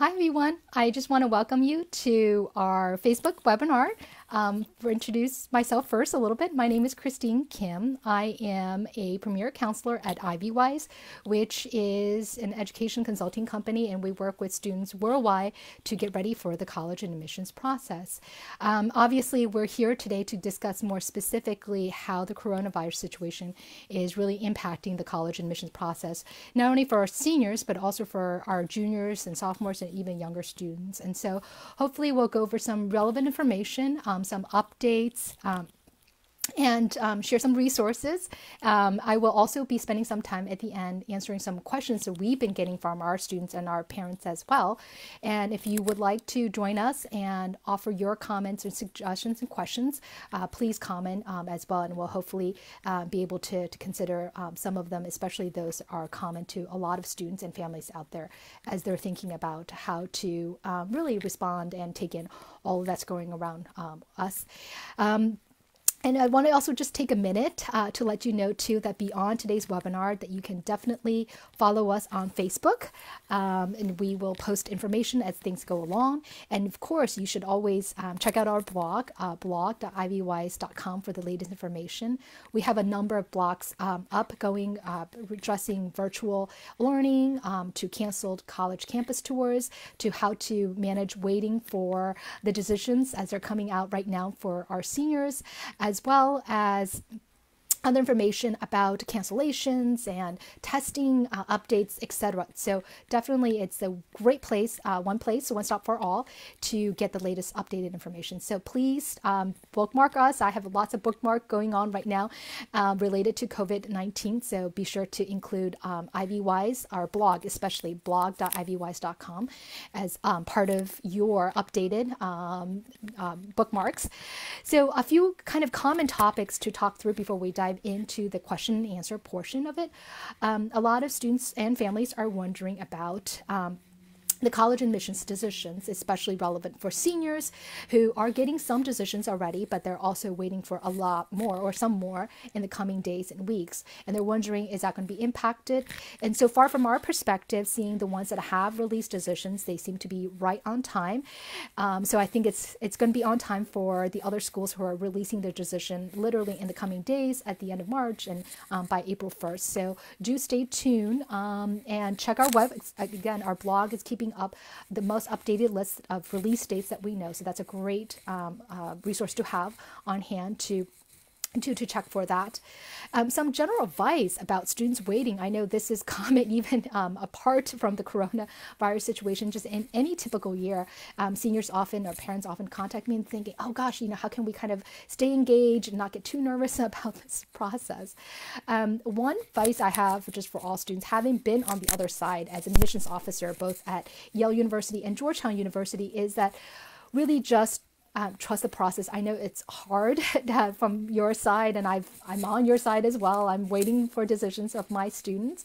Hi, everyone. I just want to welcome you to our Facebook webinar. Um, introduce myself first a little bit. My name is Christine Kim. I am a premier counselor at IvyWise, which is an education consulting company, and we work with students worldwide to get ready for the college and admissions process. Um, obviously, we're here today to discuss more specifically how the coronavirus situation is really impacting the college admissions process, not only for our seniors, but also for our juniors and sophomores and even younger students. And so hopefully we'll go over some relevant information. Um, Um, some updates. Um, And um, share some resources. Um, I will also be spending some time at the end answering some questions that we've been getting from our students and our parents as well. And if you would like to join us and offer your comments and suggestions and questions, uh, please comment um, as well, and we'll hopefully uh, be able to, to consider um, some of them, especially those that are common to a lot of students and families out there as they're thinking about how to um, really respond and take in all that's going around um, us. And I want to also just take a minute uh, to let you know too that beyond today's webinar that you can definitely follow us on Facebook um, and we will post information as things go along. And of course, you should always um, check out our blog, uh, for the latest information. We have a number of blogs um, up going, uh, addressing virtual learning um, to canceled college campus tours to how to manage waiting for the decisions as they're coming out right now for our seniors as well as other information about cancellations and testing uh, updates, etc. So definitely, it's a great place, uh, one place, one stop for all, to get the latest updated information. So please um, bookmark us. I have lots of bookmark going on right now um, related to COVID nineteen. So be sure to include um, IvyWise, our blog, especially blog.ivywise.com, as um, part of your updated um, um, bookmarks. So a few kind of common topics to talk through before we dive dive into the question and answer portion of it. Um, a lot of students and families are wondering about um, the college admissions decisions, especially relevant for seniors who are getting some decisions already, but they're also waiting for a lot more or some more in the coming days and weeks. And they're wondering, is that going to be impacted? And so far from our perspective, seeing the ones that have released decisions, they seem to be right on time. Um, so I think it's it's going to be on time for the other schools who are releasing their decision literally in the coming days at the end of March and um, by April 1st. So do stay tuned um, and check our web. Again, our blog is keeping up the most updated list of release dates that we know. So that's a great um, uh, resource to have on hand to to, to check for that. Um, some general advice about students waiting. I know this is common even um, apart from the coronavirus situation, just in any typical year. Um, seniors often or parents often contact me and thinking, oh gosh, you know, how can we kind of stay engaged and not get too nervous about this process? Um, one advice I have just for all students, having been on the other side as an admissions officer, both at Yale University and Georgetown University, is that really just um, trust the process. I know it's hard from your side, and I've, I'm on your side as well. I'm waiting for decisions of my students.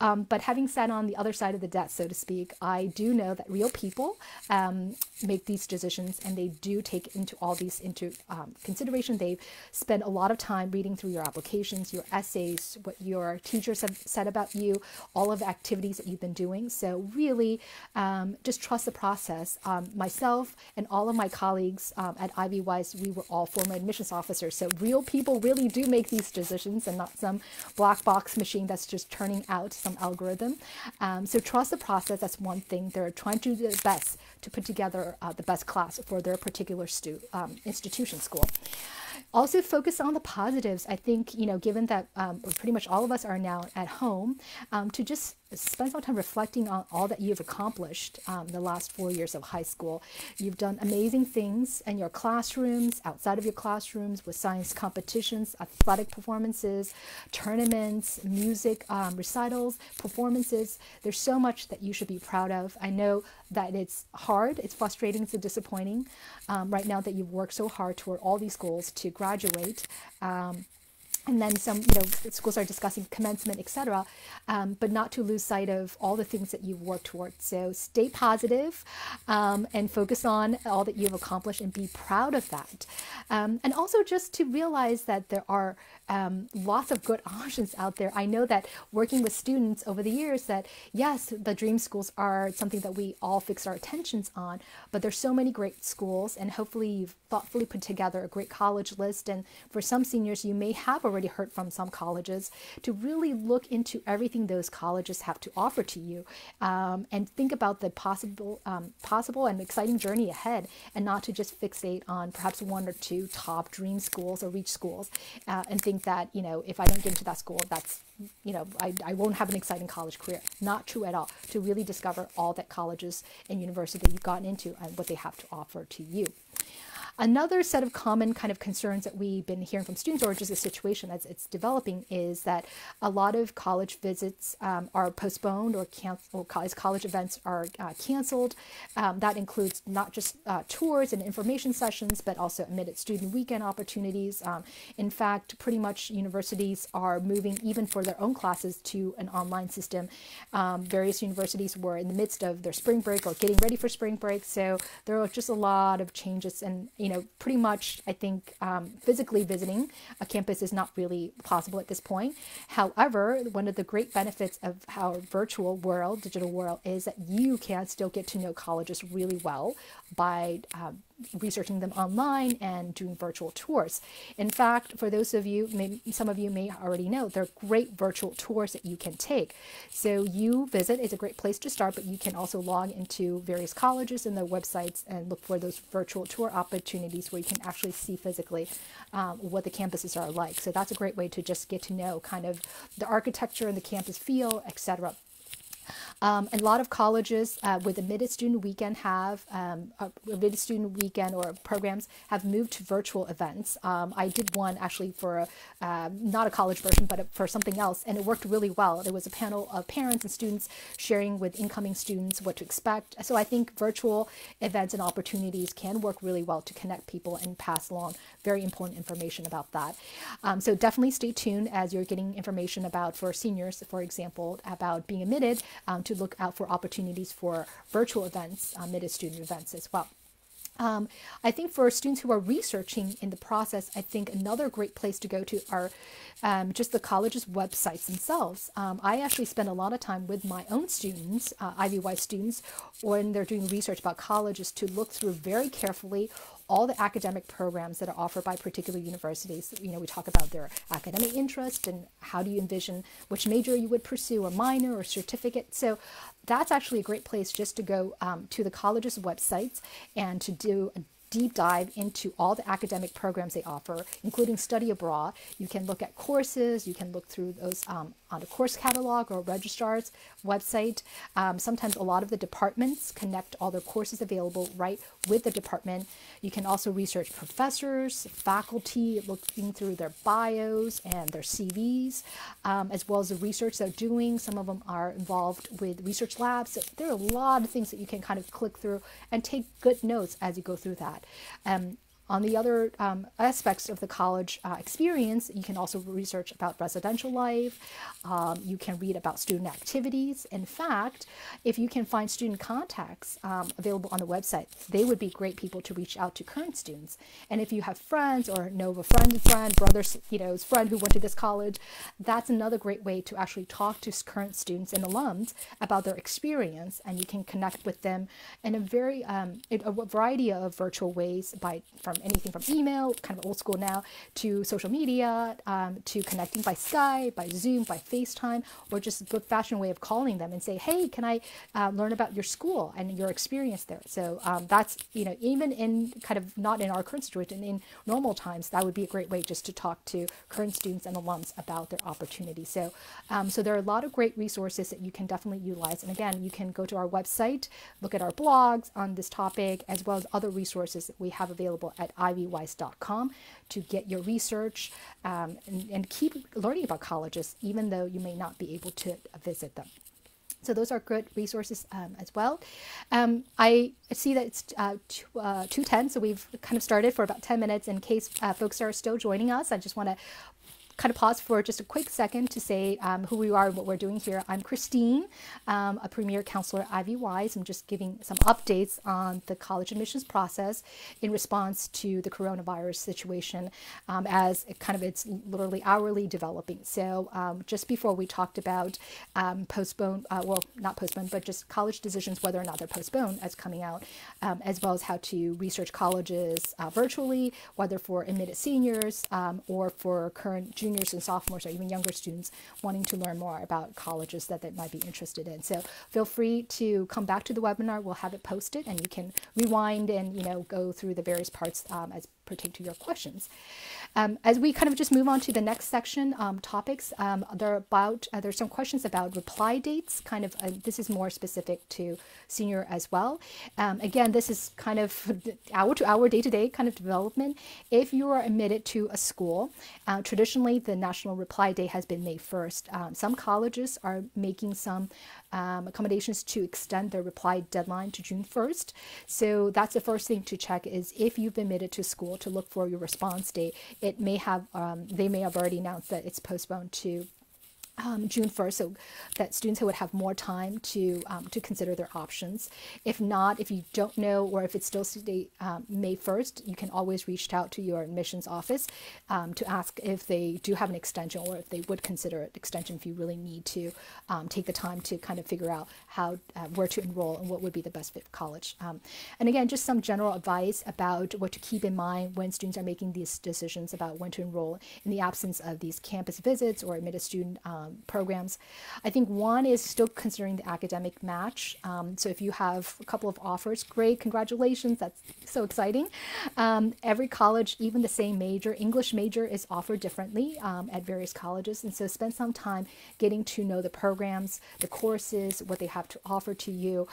Um, but having sat on the other side of the desk, so to speak, I do know that real people um, make these decisions and they do take into all these into um, consideration. They spend a lot of time reading through your applications, your essays, what your teachers have said about you, all of the activities that you've been doing. So, really, um, just trust the process. Um, myself and all of my colleagues um, at IvyWise, we were all former admissions officers. So real people really do make these decisions and not some black box machine that's just turning out some algorithm. Um, so trust the process. That's one thing. They're trying to do their best to put together uh, the best class for their particular stu- um, institution school. Also focus on the positives. I think, you know, given that um, pretty much all of us are now at home, um, to just spend some time reflecting on all that you've accomplished um, the last four years of high school. You've done amazing things in your classrooms, outside of your classrooms, with science competitions, athletic performances, tournaments, music um, recitals, performances. There's so much that you should be proud of. I know that it's hard, it's frustrating, it's disappointing um, right now that you've worked so hard toward all these goals to graduate. Um, and then some you know schools are discussing commencement etc um, but not to lose sight of all the things that you've worked towards. So stay positive, um, and focus on all that you've accomplished and be proud of that. Um, and also just to realize that there are um, lots of good options out there. I know that working with students over the years that yes, the dream schools are something that we all fix our attentions on, but there's so many great schools and hopefully you've thoughtfully put together a great college list. And for some seniors, you may have already heard from some colleges to really look into everything those colleges have to offer to you um, and think about the possible, um, possible and exciting journey ahead and not to just fixate on perhaps one or two top dream schools or reach schools uh, and think think that, you know, if I don't get into that school, that's, you know, I, I won't have an exciting college career. Not true at all. To really discover all that colleges and universities that you've gotten into and what they have to offer to you. Another set of common kind of concerns that we've been hearing from students, or just a situation as it's developing, is that a lot of college visits um, are postponed or canceled, college events are uh, canceled. Um, that includes not just uh, tours and information sessions, but also admitted student weekend opportunities. Um, in fact, pretty much universities are moving even for their own classes to an online system. Um, various universities were in the midst of their spring break or getting ready for spring break, so there are just a lot of changes and you know, pretty much, I think um, physically visiting a campus is not really possible at this point. However, one of the great benefits of our virtual world, digital world, is that you can still get to know colleges really well by um, researching them online and doing virtual tours. In fact, for those of you, maybe some of you may already know, there are great virtual tours that you can take. So YouVisit is a great place to start, but you can also log into various colleges and their websites and look for those virtual tour opportunities where you can actually see physically um, what the campuses are like. So that's a great way to just get to know kind of the architecture and the campus feel, etc. Um, a lot of colleges uh, with admitted student weekend have um, admitted student weekend or programs have moved to virtual events. Um, I did one actually for a, uh, not a college version, but for something else, and it worked really well. There was a panel of parents and students sharing with incoming students what to expect. So I think virtual events and opportunities can work really well to connect people and pass along very important information about that. Um, so definitely stay tuned as you're getting information about for seniors, for example, about being admitted um, to look out for opportunities for virtual events, uh, admitted student events as well. Um, I think for students who are researching in the process, I think another great place to go to are um, just the college's websites themselves. Um, I actually spend a lot of time with my own students, uh, Ivy students, when they're doing research about colleges to look through very carefully all the academic programs that are offered by particular universities. You know, we talk about their academic interest and how do you envision which major you would pursue, a minor or certificate. So that's actually a great place just to go um, to the college's websites and to do a deep dive into all the academic programs they offer, including study abroad. You can look at courses, you can look through those um, on a course catalog or registrar's website. Um, sometimes a lot of the departments connect all their courses available right with the department. You can also research professors, faculty, looking through their bios and their CVs, um, as well as the research they're doing. Some of them are involved with research labs. So there are a lot of things that you can kind of click through and take good notes as you go through that. Um, on the other um, aspects of the college uh, experience, you can also research about residential life. Um, you can read about student activities. In fact, if you can find student contacts um, available on the website, they would be great people to reach out to current students. And if you have friends or know of a friend, friend, brother, you know, friend who went to this college, that's another great way to actually talk to current students and alums about their experience, and you can connect with them in a very um, a variety of virtual ways by from from anything from email, kind of old school now, to social media, um, to connecting by Skype, by Zoom, by FaceTime, or just good fashioned way of calling them and say, hey, can I uh, learn about your school and your experience there? So um, that's, you know, even in kind of not in our current situation, in normal times, that would be a great way just to talk to current students and alums about their opportunities. So, um, so there are a lot of great resources that you can definitely utilize. And again, you can go to our website, look at our blogs on this topic, as well as other resources that we have available at at ivywise.com to get your research um, and, and keep learning about colleges, even though you may not be able to visit them. So those are good resources um, as well. Um, I see that it's uh, two, uh, 2.10, so we've kind of started for about 10 minutes. In case uh, folks are still joining us, I just want to kind of pause for just a quick second to say um, who we are and what we're doing here. I'm Christine, um, a premier counselor at IvyWise. I'm just giving some updates on the college admissions process in response to the coronavirus situation um, as it kind of it's literally hourly developing. So um, just before we talked about um, postpone, uh, well, not postpone, but just college decisions, whether or not they're postponed as coming out, um, as well as how to research colleges uh, virtually, whether for admitted seniors or for current juniors and sophomores or even younger students wanting to learn more about colleges that they might be interested in. So feel free to come back to the webinar. We'll have it posted and you can rewind and, you know, go through the various parts um, as pertain to your questions. Um, as we kind of just move on to the next section um, topics, um, there are about uh, there's some questions about reply dates. Kind of uh, this is more specific to senior as well. Um, again, this is kind of hour to hour, day to day kind of development. If you are admitted to a school, uh, traditionally the national reply day has been May 1st. Um, some colleges are making some um, accommodations to extend their reply deadline to June 1st. So that's the first thing to check is if you've been admitted to school to look for your response date. It may have, um, they may have already announced that it's postponed to um, June 1st, so that students would have more time to um, to consider their options. If not, if you don't know, or if it's still state, um, May 1st, you can always reach out to your admissions office um, to ask if they do have an extension or if they would consider an extension if you really need to um, take the time to kind of figure out how uh, where to enroll and what would be the best fit for college. Um, and again, just some general advice about what to keep in mind when students are making these decisions about when to enroll in the absence of these campus visits or admitted student um, programs. I think one is still considering the academic match. Um, so if you have a couple of offers, great, congratulations, that's so exciting. Um, every college, even the same major, English major is offered differently um, at various colleges. And so spend some time getting to know the programs, the courses, what they have to offer to you.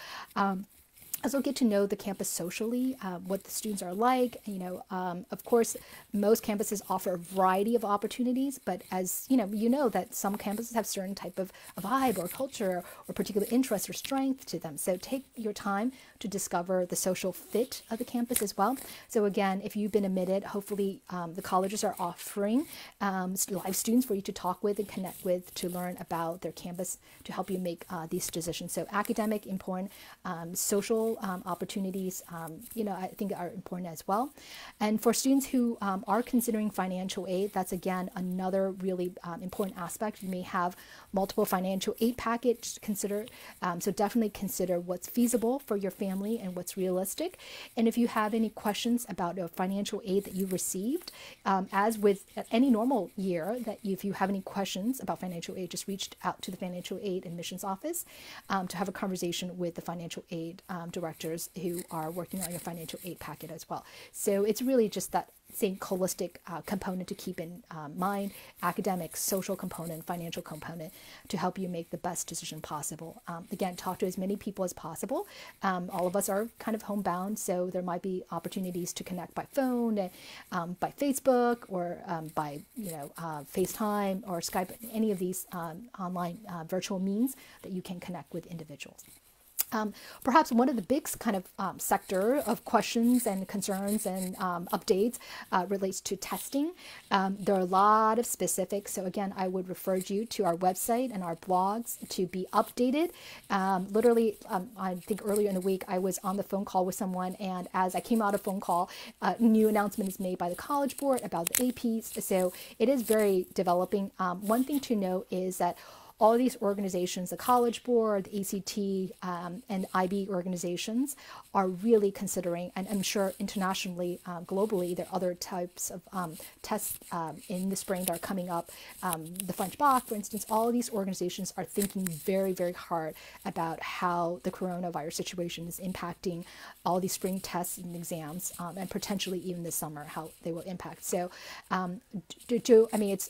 Well get to know the campus socially, uh, what the students are like. You know, um, of course, most campuses offer a variety of opportunities, but as you know, you know that some campuses have certain type of, of vibe or culture or particular interest or strength to them. So take your time to discover the social fit of the campus as well. So again, if you've been admitted, hopefully um, the colleges are offering um, live students for you to talk with and connect with to learn about their campus to help you make uh, these decisions. So academic important, um, social um, opportunities, um, you know, I think are important as well. And for students who um, are considering financial aid, that's again another really important aspect. You may have multiple financial aid package to consider. So definitely consider what's feasible for your family and what's realistic. And if you have any questions about a financial aid that you received, um, as with any normal year, that if you have any questions about financial aid, just reach out to the financial aid admissions office um, to have a conversation with the financial aid um, directors who are working on your financial aid packet as well. So it's really just that same holistic uh, component to keep in uh, mind academic social component financial component to help you make the best decision possible. Um, again talk to as many people as possible. Um, all of us are kind of homebound so there might be opportunities to connect by phone um, by facebook or um, by you know uh, facetime or skype any of these um, online uh, virtual means that you can connect with individuals um, perhaps one of the big kind of um, sector of questions and concerns and um, updates uh, relates to testing. Um, there are a lot of specifics. So again, I would refer you to our website and our blogs to be updated. Um, literally, um, I think earlier in the week, I was on the phone call with someone and as I came out of phone call, a new announcement is made by the College Board about the APs. So it is very developing. one thing to note is that all these organizations, the College Board, the ACT, um, and IB organizations are really considering, and I'm sure internationally, uh, globally, there are other types of um, tests um, in the spring that are coming up. Um, the French Bac, for instance, all these organizations are thinking very, very hard about how the coronavirus situation is impacting all these spring tests and exams, um, and potentially even this summer, how they will impact. So, um, do, do, I mean, it's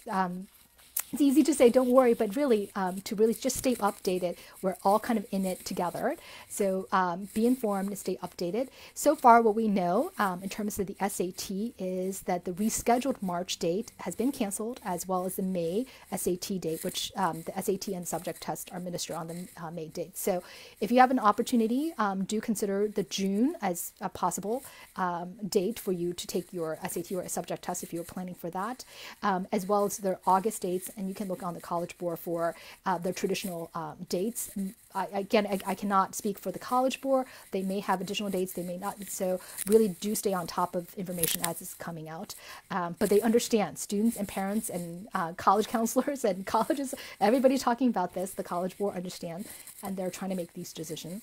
it's easy to say don't worry but really um, to really just stay updated we're all kind of in it together. So um, be informed and stay updated. So far what we know um, in terms of the sat is that the rescheduled march date has been canceled as well as the may sat date which um, the sat and subject test are administered on the uh, may date. So if you have an opportunity um, do consider the june as a possible um, date for you to take your sat or subject test if you're planning for that. As well as their august dates you can look on the College Board for uh, the traditional um, dates. I, again, I, I, cannot speak for the College Board. They may have additional dates, they may not. So really do stay on top of information as it's coming out. Um, but they understand, students and parents and uh, college counselors and colleges, everybody talking about this, the College Board understand, and they're trying to make these decisions.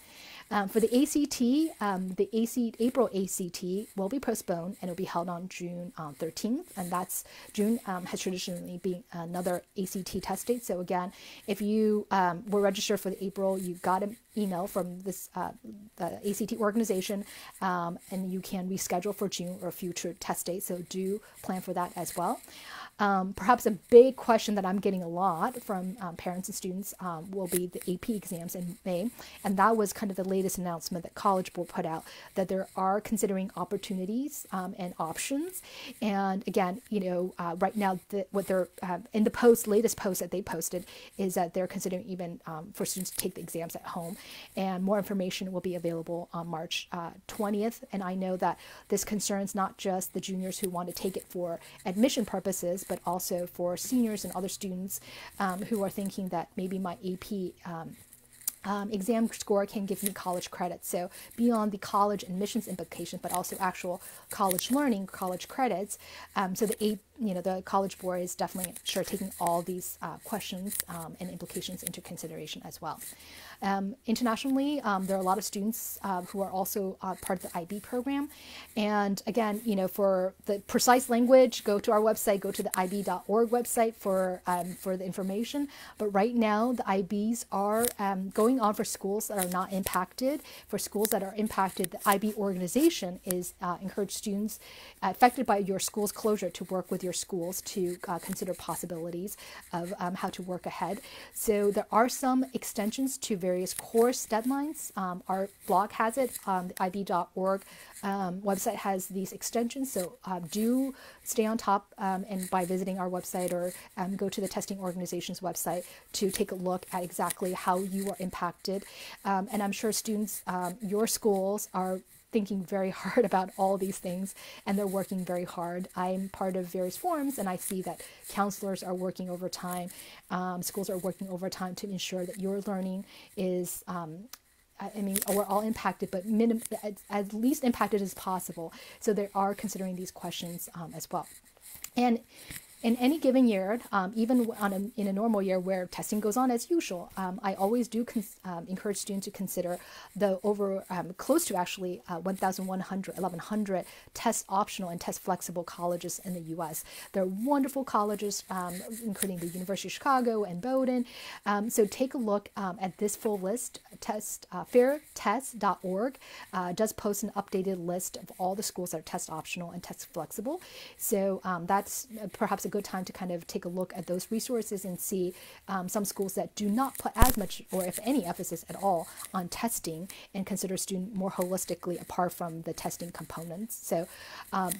Um, for the ACT, um, the AC, April ACT will be postponed and it will be held on June um, 13th. And that's June um, has traditionally been another ACT test date. So again, if you um, were registered for the April, you got an email from this uh, ACT organization, um, and you can reschedule for June or future test dates. So do plan for that as well. Um, perhaps a big question that I'm getting a lot from um, parents and students um, will be the AP exams in May. And that was kind of the latest announcement that College Board put out that there are considering opportunities um, and options. And again, you know, uh, right now, the, what they're uh, in the post, latest post that they posted is that they're considering even um, for students to take the exams at home. And more information will be available on March uh, 20th. And I know that this concerns not just the juniors who want to take it for admission purposes, but also for seniors and other students um, who are thinking that maybe my AP um, um, exam score can give me college credit. So beyond the college admissions implications, but also actual college learning, college credits. Um, so the eight, you know, the College Board is definitely sure taking all these uh, questions um, and implications into consideration as well. Um, internationally, um, there are a lot of students uh, who are also uh, part of the IB program. And again, you know, for the precise language, go to our website, go to the IB.org website for, um, for the information. But right now, the IBs are um, going on for schools that are not impacted. For schools that are impacted, the IB organization is uh, encourage students affected by your school's closure to work with your schools to uh, consider possibilities of um, how to work ahead. So there are some extensions to various course deadlines. Um, our blog has it. Um, the ib.org um, website has these extensions. So uh, do stay on top um, and by visiting our website or um, go to the testing organization's website to take a look at exactly how you are impacted. Um, and I'm sure students, your schools are thinking very hard about all these things and they're working very hard. I'm part of various forums and I see that counselors are working overtime, um, schools are working overtime to ensure that your learning is. Um, I mean, we're all impacted, but minim- as, least impacted as possible. So they are considering these questions um, as well. And in any given year, um, even on a, in a normal year where testing goes on as usual, um, I always do um, encourage students to consider the over um, close to actually uh, 1,100, 1,100 test optional and test flexible colleges in the U.S. They're wonderful colleges, um, including the University of Chicago and Bowdoin. Um, so take a look at this full list. Test uh, fairtest.org uh, does post an updated list of all the schools that are test optional and test flexible. So that's uh, perhaps a good time to kind of take a look at those resources and see um, some schools that do not put as much or if any emphasis at all on testing and consider student more holistically apart from the testing components. So um,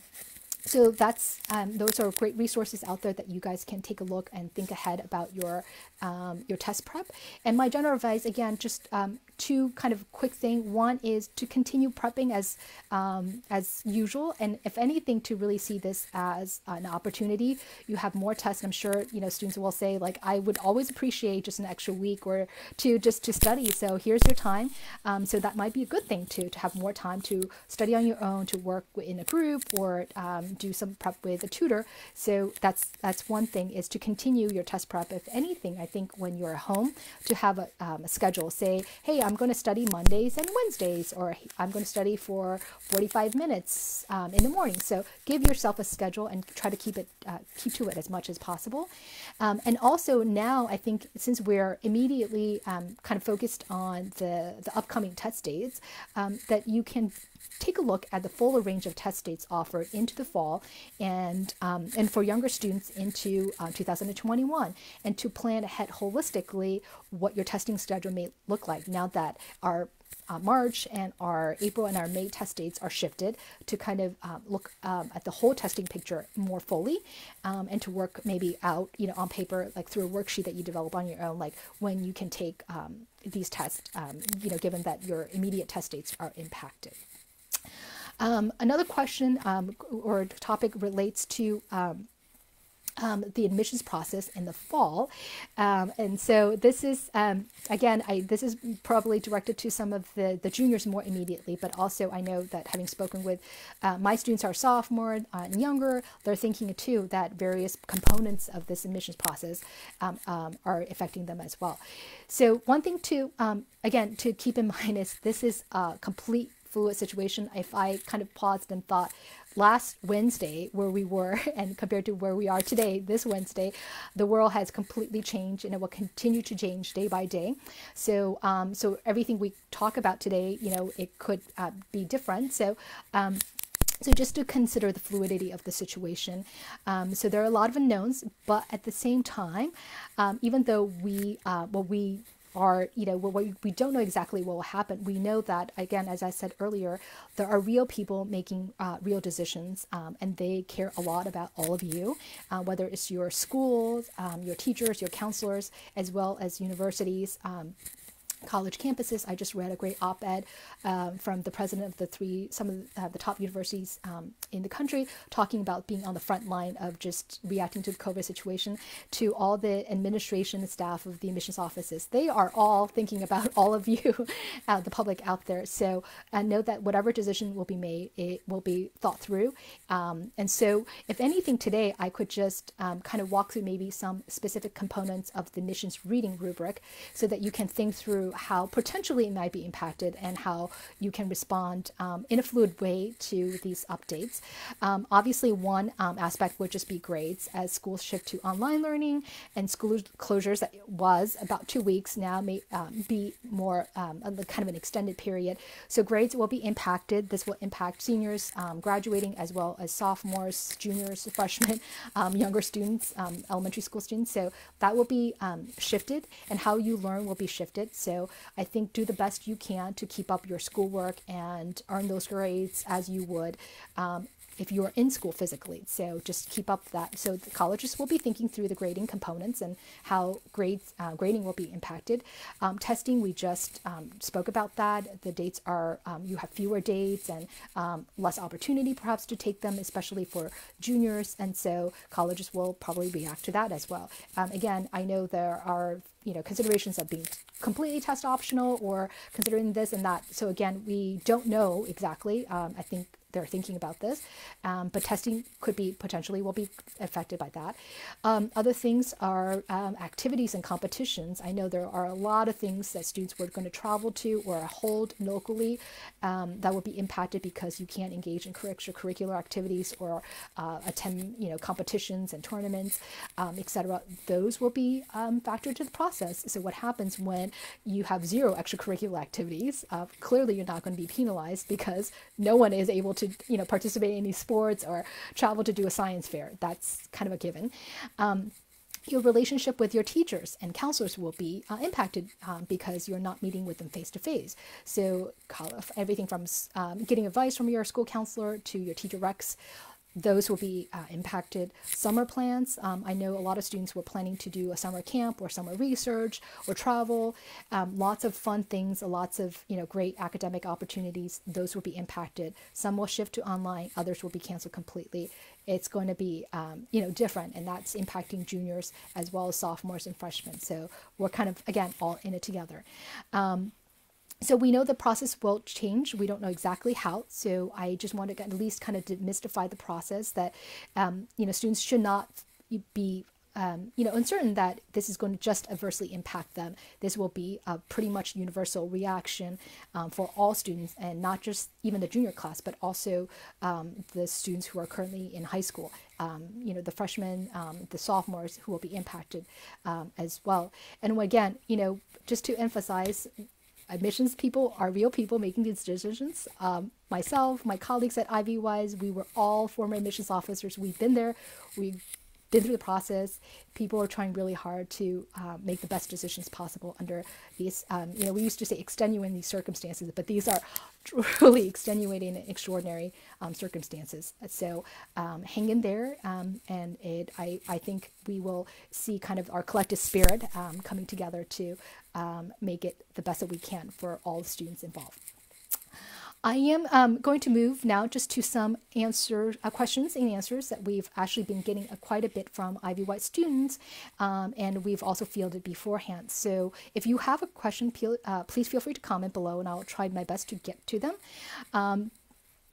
so that's um, those are great resources out there that you guys can take a look and think ahead about your um, your test prep. And my general advice again, just um, two kind of quick thing. One is to continue prepping as um, as usual, and if anything, to really see this as an opportunity. You have more tests. I'm sure you know students will say like, I would always appreciate just an extra week or two just to study. So here's your time. Um, so that might be a good thing too to have more time to study on your own, to work in a group, or um, do some prep with a tutor. So that's that's one thing is to continue your test prep. If anything, I think when you're home to have a, um, a schedule. Say, hey, I'm going to study Mondays and Wednesdays, or I'm going to study for 45 minutes um, in the morning. So give yourself a schedule and try to keep it uh, keep to it as much as possible. Um, and also now, I think since we're immediately um, kind of focused on the the upcoming test dates, um, that you can take a look at the fuller range of test dates offered into the fall and, um, and for younger students into uh, 2021 and to plan ahead holistically what your testing schedule may look like now that our uh, March and our April and our May test dates are shifted to kind of um, look um, at the whole testing picture more fully um, and to work maybe out, you know, on paper, like through a worksheet that you develop on your own, like when you can take um, these tests, um, you know, given that your immediate test dates are impacted. Um, another question or topic relates to um, the admissions process in the fall. Um, and so this is, um, again, I, this is probably directed to some of the, the juniors more immediately, but also I know that having spoken with uh, my students are sophomore uh, and younger, they're thinking too that various components of this admissions process um, um, are affecting them as well. So one thing to, um, again, to keep in mind is this is a complete fluid situation. If I kind of paused and thought, last Wednesday, where we were, and compared to where we are today, this Wednesday, the world has completely changed, and it will continue to change day by day. So, um, so everything we talk about today, you know, it could uh, be different. So. Um, so just to consider the fluidity of the situation. Um, so there are a lot of unknowns, but at the same time, um, even though we, uh, well, we are, you know, we, we don't know exactly what will happen. We know that, again, as I said earlier, there are real people making uh, real decisions um, and they care a lot about all of you, uh, whether it's your schools, um, your teachers, your counselors, as well as universities. College campuses. I just read a great op-ed um, from the president of the three, some of the, uh, the top universities um, in the country, talking about being on the front line of just reacting to the COVID situation. To all the administration staff of the admissions offices, they are all thinking about all of you, uh, the public out there. So uh, know that whatever decision will be made, it will be thought through. Um, and so, if anything, today I could just um, kind of walk through maybe some specific components of the admissions reading rubric, so that you can think through how potentially it might be impacted and how you can respond um, in a fluid way to these updates. Um, obviously, one um, aspect would just be grades as schools shift to online learning and school closures that was about two weeks now may um, be more um, kind of an extended period. So grades will be impacted. This will impact seniors graduating as well as sophomores, juniors, freshmen, younger students, elementary school students. So that will be shifted and how you learn will be shifted. So I think do the best you can to keep up your schoolwork and earn those grades as you would. Um, if you are in school physically. So just keep up that. So the colleges will be thinking through the grading components and how grades uh, grading will be impacted. Um, testing, we just um, spoke about that. The dates are um, you have fewer dates and um, less opportunity perhaps to take them, especially for juniors. And so colleges will probably react to that as well. Um, again, I know there are you know considerations of being completely test optional or considering this and that. So again, we don't know exactly. Um, I think they're thinking about this, um, but testing could be potentially will be affected by that. Um, other things are um, activities and competitions. I know there are a lot of things that students were going to travel to or hold locally um, that will be impacted because you can't engage in extracurricular activities or uh, attend you know competitions and tournaments, um, etc. Those will be um, factored to the process. So what happens when you have zero extracurricular activities, uh, clearly you're not going to be penalized because no one is able to, you know, participate in any sports or travel to do a science fair. That's kind of a given. Um, your relationship with your teachers and counselors will be uh, impacted um, because you're not meeting with them face to face. So, everything from um, getting advice from your school counselor to your teacher recs those will be uh, impacted. Summer plans, um, I know a lot of students were planning to do a summer camp or summer research or travel. Um, lots of fun things, lots of you know great academic opportunities. Those will be impacted. Some will shift to online, others will be canceled completely. It's going to be um, you know different, and that's impacting juniors as well as sophomores and freshmen. So we're kind of again all in it together. So we know the process will change. We don't know exactly how. So I just want to at least kind of demystify the process that um, you know students should not be um, you know uncertain that this is going to just adversely impact them. This will be a pretty much universal reaction um, for all students, and not just even the junior class, but also um, the students who are currently in high school. Um, you know the freshmen, um, the sophomores who will be impacted as well. And again, you know, just to emphasize admissions people are real people making these decisions. Um, myself, my colleagues at IvyWise, we were all former admissions officers. We've been there. We've been through the process. People are trying really hard to uh, make the best decisions possible under these, um, you know, we used to say extenuating these circumstances, but these are truly extenuating and extraordinary um, circumstances. So um, hang in there, um, and it, I, I think we will see kind of our collective spirit um, coming together to um, make it the best that we can for all the students involved. I am um, going to move now just to some answer uh, questions and answers that we've actually been getting a, quite a bit from IvyWise students, um, and we've also fielded beforehand. So if you have a question, uh, please feel free to comment below, and I'll try my best to get to them. Um,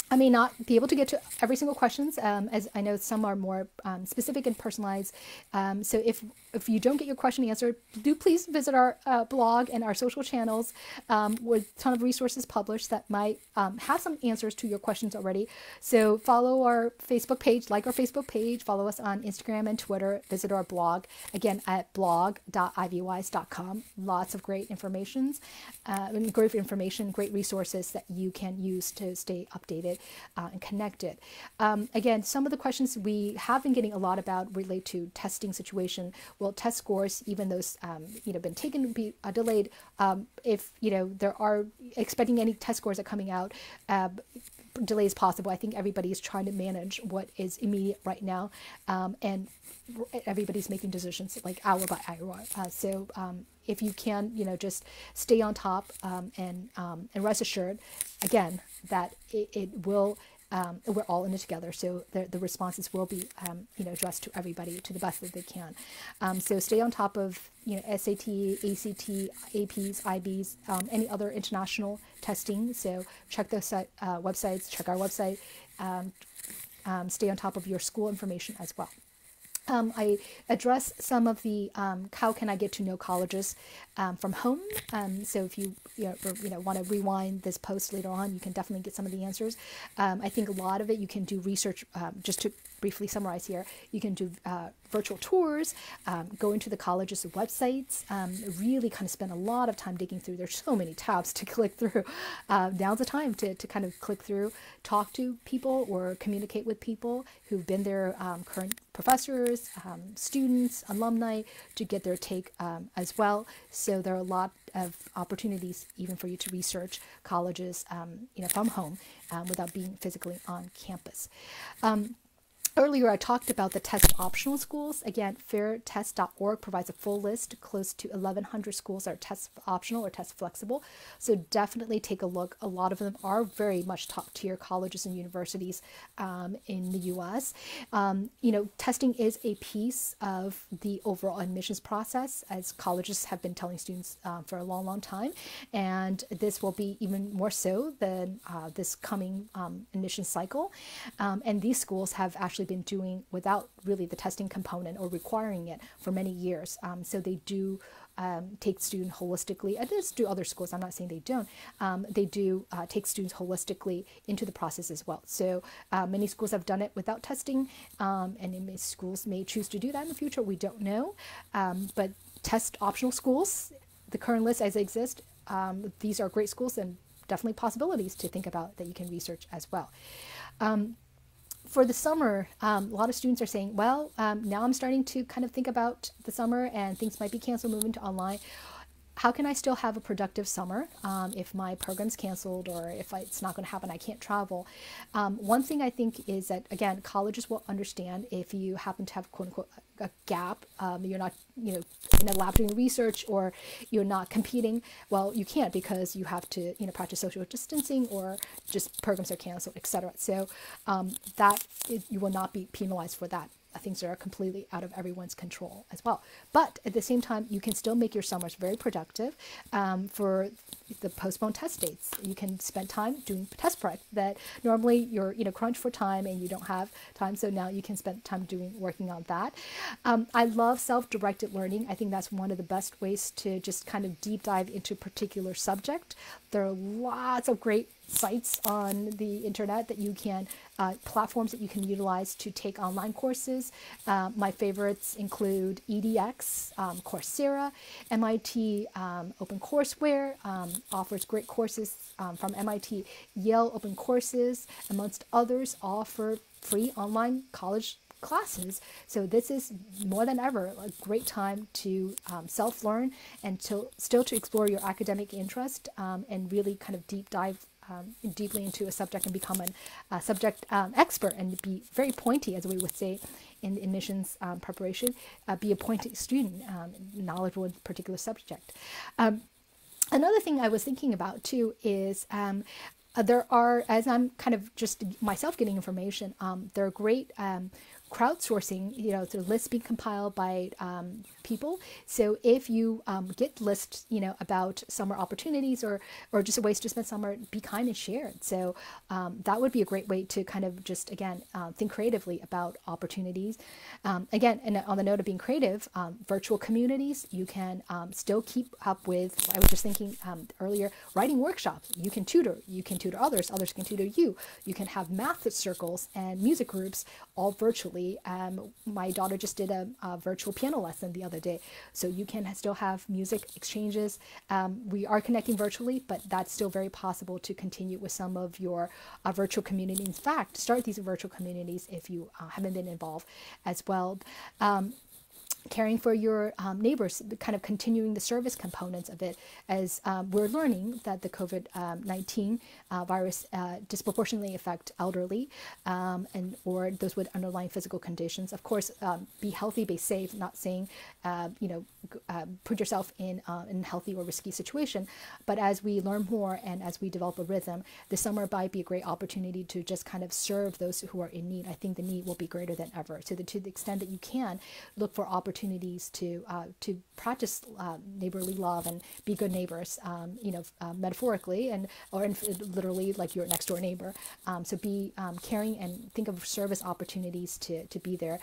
I may not be able to get to every single questions, um, as I know some are more um, specific and personalized. Um, so if if you don't get your question answered, do please visit our uh, blog and our social channels um, with a ton of resources published that might um, have some answers to your questions already. So follow our Facebook page, like our Facebook page, follow us on Instagram and Twitter, visit our blog again at blog.ivywise.com. Lots of great informations, uh, great information, great resources that you can use to stay updated uh, and connected. Um, again, some of the questions we have been getting a lot about relate to testing situation. Will test scores, even those um, you know been taken, be uh, delayed? Um, if you know there are expecting any test scores are coming out. Uh, delays possible. I think everybody is trying to manage what is immediate right now, um, and everybody's making decisions like hour by hour. Uh, so um, if you can, you know, just stay on top um, and um, and rest assured, again, that it, it will. Um, we're all in it together, so the, the responses will be, um, you know, addressed to everybody to the best that they can. Um, so stay on top of, you know, SAT, ACT, APs, IBs, um, any other international testing. So check those uh, websites, check our website, stay on top of your school information as well. Um, I address some of the um, how can I get to know colleges um, from home. Um, so if you you know, you know want to rewind this post later on, you can definitely get some of the answers. Um, I think a lot of it you can do research. Um, just to briefly summarize here, you can do uh, virtual tours, go into the college's websites, really kind of spend a lot of time digging through. There's so many tabs to click through. Uh, now's the time to, to kind of click through, talk to people or communicate with people who've been there, current professors, um, students, alumni, to get their take um, as well. So there are a lot of opportunities even for you to research colleges, um, you know, from home without being physically on campus. Earlier, I talked about the test optional schools. Again, fairtest.org provides a full list, close to 1,100 schools are test optional or test flexible. So definitely take a look. A lot of them are very much top tier colleges and universities um, in the U.S. Um, you know, testing is a piece of the overall admissions process, as colleges have been telling students uh, for a long, long time, and this will be even more so than uh, this coming um, admission cycle. Um, and these schools have actually been doing without really the testing component or requiring it for many years. Um, so they do um, take students holistically, and this do other schools, I'm not saying they don't, um, they do uh, take students holistically into the process as well. So uh, many schools have done it without testing, um, and many schools may choose to do that in the future, we don't know. Um, but test optional schools, the current list as they exist, um, these are great schools and definitely possibilities to think about that you can research as well. Um, for the summer, um, a lot of students are saying, well, um, now I'm starting to kind of think about the summer and things might be canceled, moving to online. How can I still have a productive summer um, if my program's canceled or if I, it's not going to happen, I can't travel? Um, one thing I think is that, again, colleges will understand if you happen to have quote unquote a gap, um, you're not, you know, in a lab doing research or you're not competing, well, you can't because you have to, you know, practice social distancing or just programs are canceled, etc. So um, that is, you will not be penalized for that things that are completely out of everyone's control as well. But at the same time, you can still make your summers very productive um, for the postponed test dates. You can spend time doing test prep that normally you're you know crunch for time and you don't have time. So now you can spend time doing working on that. Um, I love self-directed learning. I think that's one of the best ways to just kind of deep dive into a particular subject. There are lots of great sites on the internet that you can, uh, platforms that you can utilize to take online courses. Uh, my favorites include edX, um, Coursera, MIT um, OpenCourseWare um, offers great courses um, from MIT, Yale Open Courses, amongst others, offer free online college classes. So this is more than ever a great time to um, self-learn and to still to explore your academic interest um, and really kind of deep dive um, deeply into a subject and become a uh, subject um, expert and be very pointy, as we would say in admissions um, preparation, uh, be a pointy student, um, knowledgeable in particular subject. another thing I was thinking about too is uh, there are, as I'm kind of just myself getting information, um, there are great um, crowdsourcing, you know, the lists being compiled by um, people. So if you um, get lists, you know, about summer opportunities or or just a ways to spend summer, be kind and share it. So um, that would be a great way to kind of just again uh, think creatively about opportunities. Um, again, and on the note of being creative, um, virtual communities, you can um, still keep up with. I was just thinking earlier, writing workshops. You can tutor. You can tutor others. Others can tutor you. You can have math circles and music groups all virtually um, my daughter just did a, a, virtual piano lesson the other day, so you can still have music exchanges. Um, we are connecting virtually, but that's still very possible to continue with some of your uh, virtual community. In fact, start these virtual communities if you uh, haven't been involved as well. Um, caring for your um, neighbors, kind of continuing the service components of it, as um, we're learning that the COVID um, 19 uh, virus uh, disproportionately affect elderly um, and or those with underlying physical conditions. Of course, um, be healthy, be safe. Not saying uh, you know uh, put yourself in uh, in healthy or risky situation, but as we learn more and as we develop a rhythm, the summer might be a great opportunity to just kind of serve those who are in need. I think the need will be greater than ever. So the, to the extent that you can, look for opportunities opportunities to uh, to practice uh, neighborly love and be good neighbors. Um, you know, uh, metaphorically and or in, literally like your next door neighbor. Um, so be um, caring and think of service opportunities to to be there.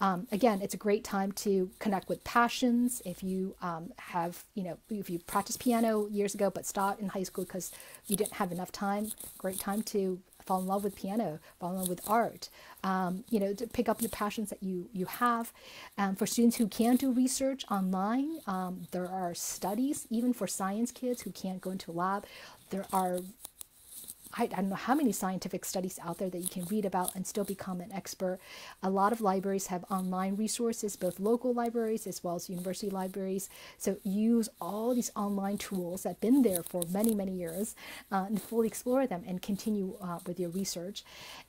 Um, again, it's a great time to connect with passions. If you um, have you know if you practiced piano years ago but stopped in high school because you didn't have enough time, great time to fall in love with piano, fall in love with art, um, you know, to pick up the passions that you, you have. Um, for students who can do research online, um, there are studies, even for science kids who can't go into a lab, there are I, don't know how many scientific studies out there that you can read about and still become an expert. A lot of libraries have online resources, both local libraries as well as university libraries. So use all these online tools that have been there for many, many years uh, and fully explore them and continue uh, with your research.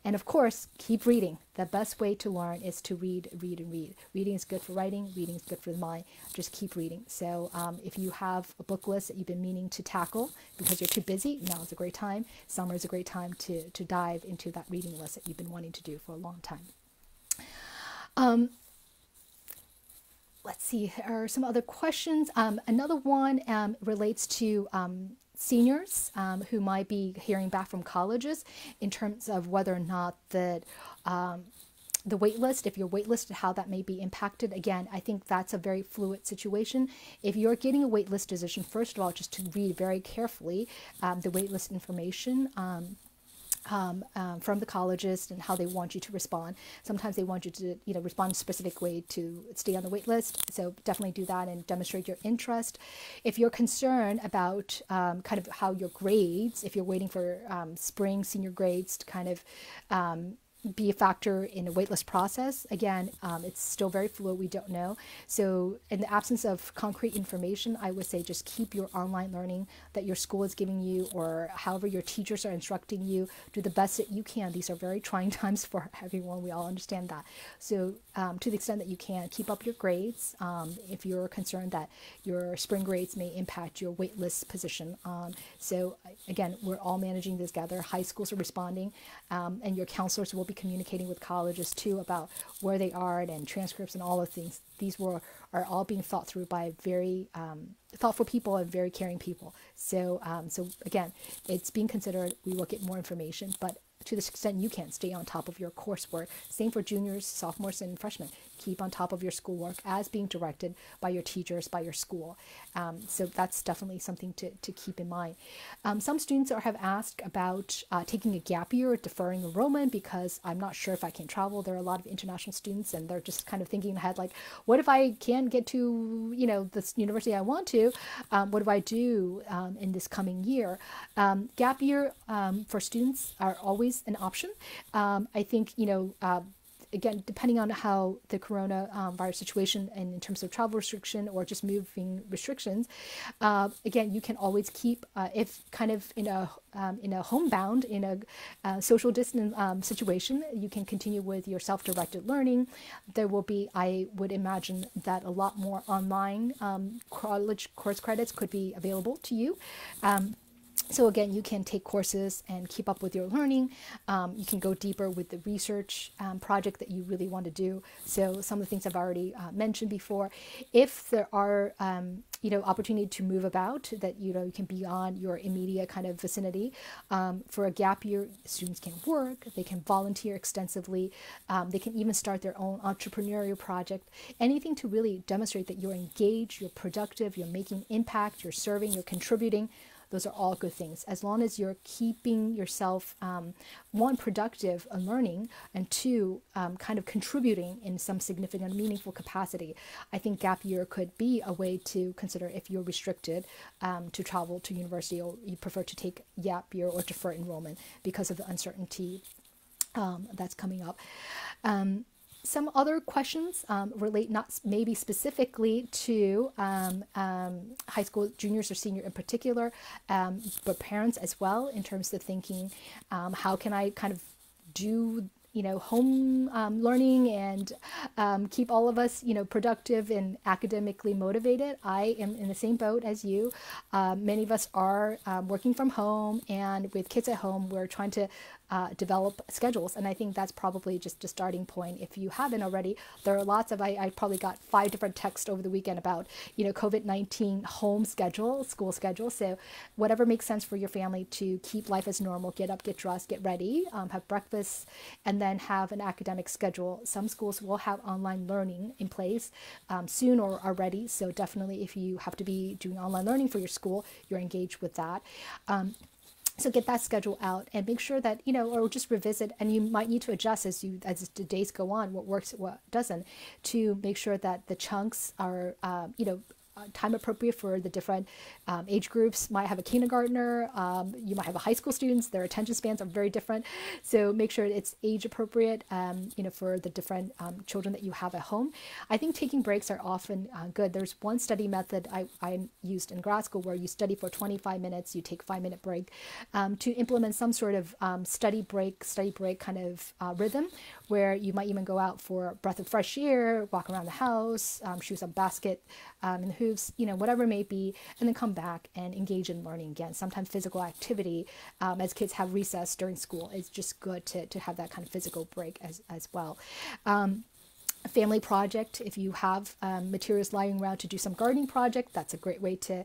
And of course, keep reading. The best way to learn is to read, read, and read. Reading is good for writing, reading is good for the mind. Just keep reading. So um, if you have a book list that you've been meaning to tackle because you're too busy, now is a great time. Summer is a great time to, to dive into that reading list that you've been wanting to do for a long time. Um, let's see, there are some other questions. Um, another one um, relates to um, seniors um, who might be hearing back from colleges in terms of whether or not that um, the wait list, if you're waitlisted, how that may be impacted. Again, I think that's a very fluid situation. If you're getting a waitlist decision, first of all, just to read very carefully um, the waitlist information. Um, um, um, from the colleges and how they want you to respond. Sometimes they want you to, you know, respond a specific way to stay on the wait list. So definitely do that and demonstrate your interest. If you're concerned about um, kind of how your grades, if you're waiting for um, spring senior grades to kind of um, be a factor in a waitlist process. Again, um, it's still very fluid. We don't know. So, in the absence of concrete information, I would say just keep your online learning that your school is giving you, or however your teachers are instructing you. Do the best that you can. These are very trying times for everyone. We all understand that. So, um, to the extent that you can, keep up your grades. Um, if you're concerned that your spring grades may impact your waitlist position. Um, so, again, we're all managing this together. High schools are responding, um, and your counselors will be communicating with colleges too about where they are and transcripts and all of things. These were are all being thought through by very um, thoughtful people and very caring people. So, um, so again, it's being considered. We will get more information, but to the extent you can't stay on top of your coursework. Same for juniors, sophomores, and freshmen. Keep on top of your schoolwork as being directed by your teachers, by your school. Um, so that's definitely something to, to keep in mind. Um, some students are, have asked about uh, taking a gap year or deferring enrollment because I'm not sure if I can travel. There are a lot of international students and they're just kind of thinking ahead like, what if I can't get to, you know, this university I want to? Um, what do I do um, in this coming year? Um, gap year um, for students are always an option. I think, you know, uh, again, depending on how the coronavirus um, situation and in terms of travel restriction or just moving restrictions, uh, again, you can always keep uh, if kind of in a um, in a homebound in a uh, social distance um, situation, you can continue with your self-directed learning. There will be, I would imagine, that a lot more online um, college course credits could be available to you. So again, you can take courses and keep up with your learning. Um, you can go deeper with the research um, project that you really want to do. So some of the things I've already uh, mentioned before. If there are um, you know opportunity to move about that you know you can be on your immediate kind of vicinity um, for a gap year students can work they can volunteer extensively um, they can even start their own entrepreneurial project anything to really demonstrate that you're engaged you're productive you're making impact you're serving you're contributing those are all good things. As long as you're keeping yourself um, one productive and learning and two um, kind of contributing in some significant meaningful capacity i think gap year could be a way to consider if you're restricted um, to travel to university or you prefer to take gap year or defer enrollment because of the uncertainty um, that's coming up. Um, some other questions um, relate not maybe specifically to um, um, high school juniors or senior in particular, um, but parents as well in terms of thinking, um, how can I kind of do you know home um, learning and keep all of us you know productive and academically motivated? I am in the same boat as you. Uh, many of us are working from home and with kids at home we're trying to uh, develop schedules. And I think that's probably just a starting point. If you haven't already, there are lots of, I, I probably got five different texts over the weekend about, you know, COVID-19 home schedule, school schedule. So whatever makes sense for your family to keep life as normal, get up, get dressed, get ready, um, have breakfast, and then have an academic schedule. Some schools will have online learning in place um, soon or already. So definitely if you have to be doing online learning for your school, you're engaged with that. Um, so get that schedule out and make sure that you know or just revisit and you might need to adjust as you as the days go on what works what doesn't to make sure that the chunks are um, you know uh, time appropriate for the different um, age groups. Might have a kindergartner, um, you might have a high school students. Their attention spans are very different, so make sure it's age appropriate. Um, you know, for the different um, children that you have at home. I think taking breaks are often uh, good. There's one study method I, I used in grad school where you study for 25 minutes, you take five minute break um, to implement some sort of um, study break, study break kind of uh, rhythm, where you might even go out for a breath of fresh air, walk around the house, shoot some basket in the hooves, you know, whatever it may be, and then come back and engage in learning again. Sometimes physical activity, um, as kids have recess during school, it's just good to, to have that kind of physical break as, as well. Um, a family project. If you have um, materials lying around to do some gardening project, that's a great way to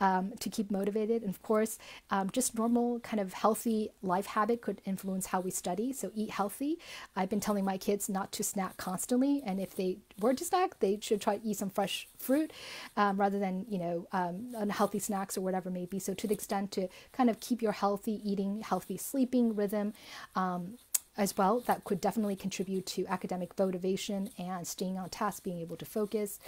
um, to keep motivated. And of course, um, just normal kind of healthy life habit could influence how we study. So eat healthy. I've been telling my kids not to snack constantly, and if they were to snack, they should try to eat some fresh fruit um, rather than you know um, unhealthy snacks or whatever may be. So to the extent to kind of keep your healthy eating, healthy sleeping rhythm um, as well that could definitely contribute to academic motivation and staying on task being able to focus.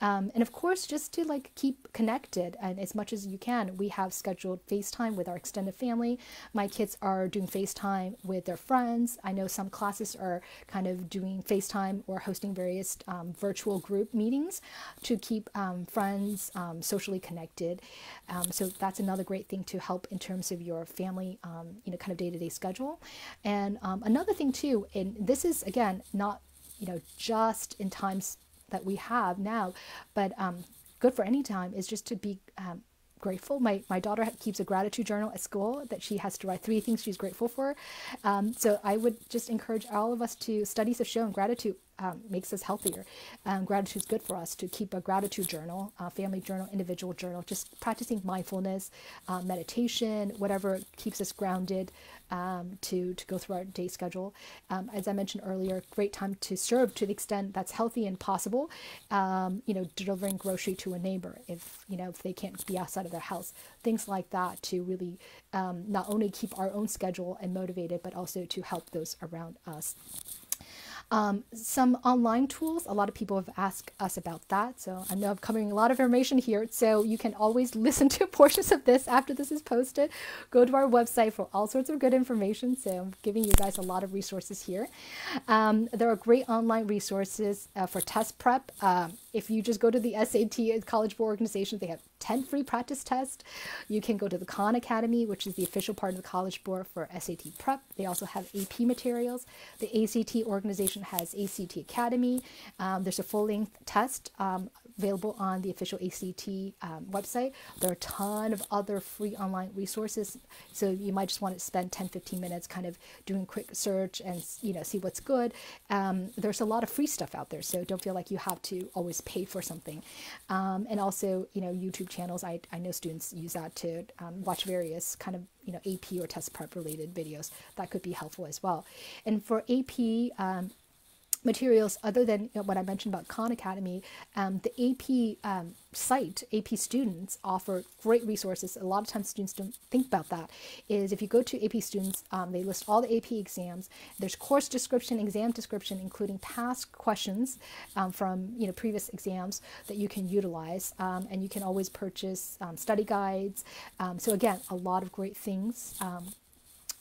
Um, and of course just to like keep connected and as much as you can we have scheduled facetime with our extended family. My kids are doing facetime with their friends. I know some classes are kind of doing facetime or hosting various um, virtual group meetings to keep um, friends um, socially connected. Um, so that's another great thing to help in terms of your family um, you know kind of day-to-day schedule. And another thing too, and this is again not you know just in times that we have now, but um, good for any time is just to be um, grateful. My, my daughter keeps a gratitude journal at school that she has to write three things she's grateful for. Um, so I would just encourage all of us to, studies have shown gratitude um, makes us healthier. Um, gratitude is good for us to keep a gratitude journal, uh, family journal, individual journal, just practicing mindfulness, uh, meditation, whatever keeps us grounded um, to, to go through our day schedule. Um, as I mentioned earlier, great time to serve to the extent that's healthy and possible. Um, you know, delivering grocery to a neighbor if, you know, if they can't be outside of their house. Things like that to really um, not only keep our own schedule and motivated, but also to help those around us. Um, some online tools, a lot of people have asked us about that. So I know I'm covering a lot of information here. So you can always listen to portions of this after this is posted. Go to our website for all sorts of good information. So I'm giving you guys a lot of resources here. Um, there are great online resources uh, for test prep. Um, if you just go to the SAT College Board organization, they have 10 free practice tests. You can go to the Khan Academy, which is the official part of the College Board for SAT prep. They also have AP materials. The ACT organization has ACT Academy. Um, there's a full length test um, available on the official ACT um, website. There are a ton of other free online resources. So you might just want to spend 10, 15 minutes kind of doing quick search and, you know, see what's good. Um, there's a lot of free stuff out there. So don't feel like you have to always pay for something. Um, and also, you know, YouTube channels. I, I know students use that to um, watch various kind of, you know, AP or test prep related videos. That could be helpful as well. And for AP, um, materials other than you know, what I mentioned about Khan Academy, um, the AP um, site, AP Students, offer great resources. A lot of times students don't think about that. Is if you go to AP Students, um, they list all the AP exams. There's course description, exam description, including past questions um, from you know previous exams that you can utilize, um, and you can always purchase um, study guides. so again, a lot of great things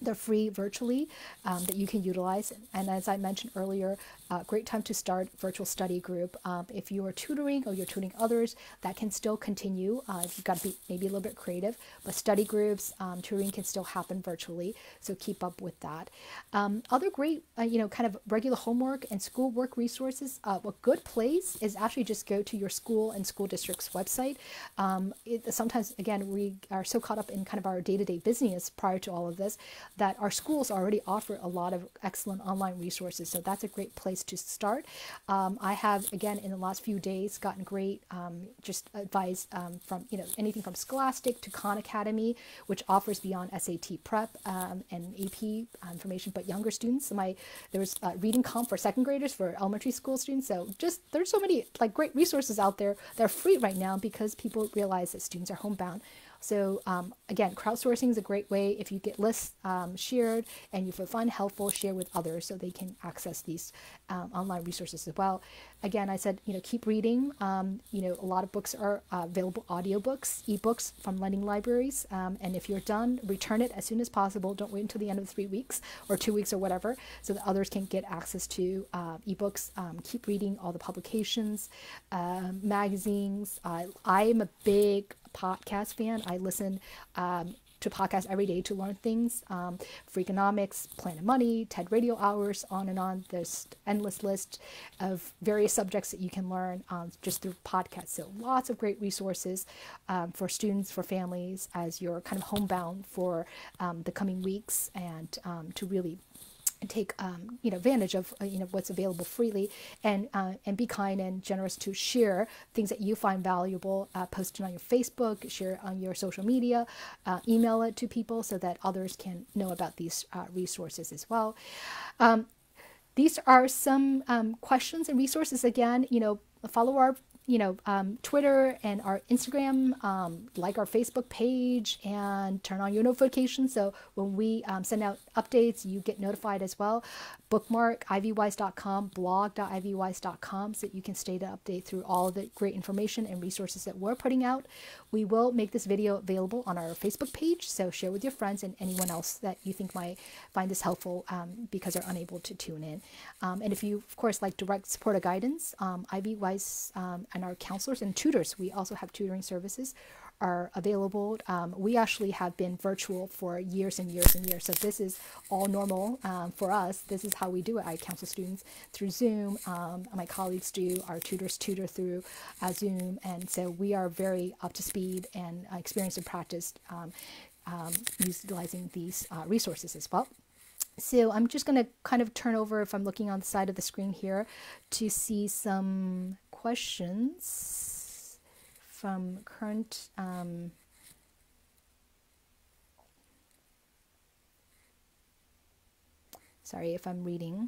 they're free virtually um, that you can utilize. And as I mentioned earlier, uh, great time to start virtual study group. Um, if you are tutoring or you're tutoring others, that can still continue. Uh, you've got to be maybe a little bit creative, but study groups, um, tutoring can still happen virtually. So keep up with that. Um, other great, uh, you know, kind of regular homework and schoolwork resources. Uh, a good place is actually just go to your school and school district's website. Um, it, sometimes, again, we are so caught up in kind of our day-to-day business prior to all of this that our schools already offer a lot of excellent online resources. So that's a great place to start. Um, I have, again, in the last few days, gotten great um, just advice um, from, you know, anything from Scholastic to Khan Academy, which offers beyond SAT prep um, and AP information, but younger students. My There was reading comp for second graders for elementary school students. So just there's so many like great resources out there that are free right now because people realize that students are homebound. So um, again, crowdsourcing is a great way if you get lists um, shared and you find helpful, share with others so they can access these um, online resources as well. Again, I said, you know, keep reading. Um, you know, a lot of books are uh, available audiobooks, ebooks from lending libraries. Um, and if you're done, return it as soon as possible. Don't wait until the end of three weeks or two weeks or whatever so that others can get access to uh, ebooks. Um, keep reading all the publications, magazines. Uh, I am a big podcast fan. I listen um, to podcasts every day to learn things. Um, Freakonomics, Planet Money, TED Radio Hours, on and on. There's endless list of various subjects that you can learn um, just through podcasts. So lots of great resources um, for students, for families, as you're kind of homebound for um, the coming weeks and um, to really take um, you know advantage of uh, you know what's available freely and uh, and be kind and generous to share things that you find valuable uh, post it on your facebook share it on your social media uh, email it to people so that others can know about these uh, resources as well. Um, these are some um, questions and resources. Again you know follow our you know, um, Twitter and our Instagram, um, like our Facebook page, and turn on your notifications. So when we um, send out updates, you get notified as well. Bookmark ivywise.com, blog.ivywise.com, so that you can stay to update through all the great information and resources that we're putting out. We will make this video available on our Facebook page, so share with your friends and anyone else that you think might find this helpful um, because they're unable to tune in. Um, and if you, of course, like direct support or guidance, um, IvyWise um, and our counselors and tutors, we also have tutoring services, are available. Um, we actually have been virtual for years and years and years. So this is all normal um, for us. This is how we do it. I counsel students through Zoom. Um, my colleagues do. Our tutors tutor through uh, Zoom. And so we are very up to speed and uh, experienced and practiced um, um, utilizing these uh, resources as well. so I'm just going to kind of turn over if I'm looking on the side of the screen here to see some questions from current um, sorry if I'm reading.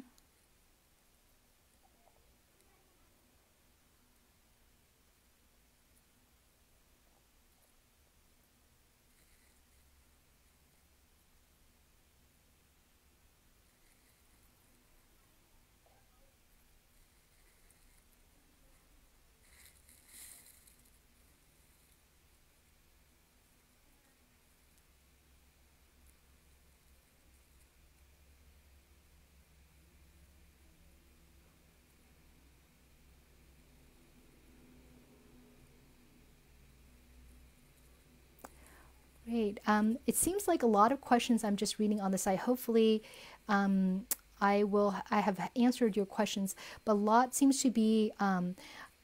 Great. Um, it seems like a lot of questions I'm just reading on the site. Hopefully, um, I will. I have answered your questions, but a lot seems to be um,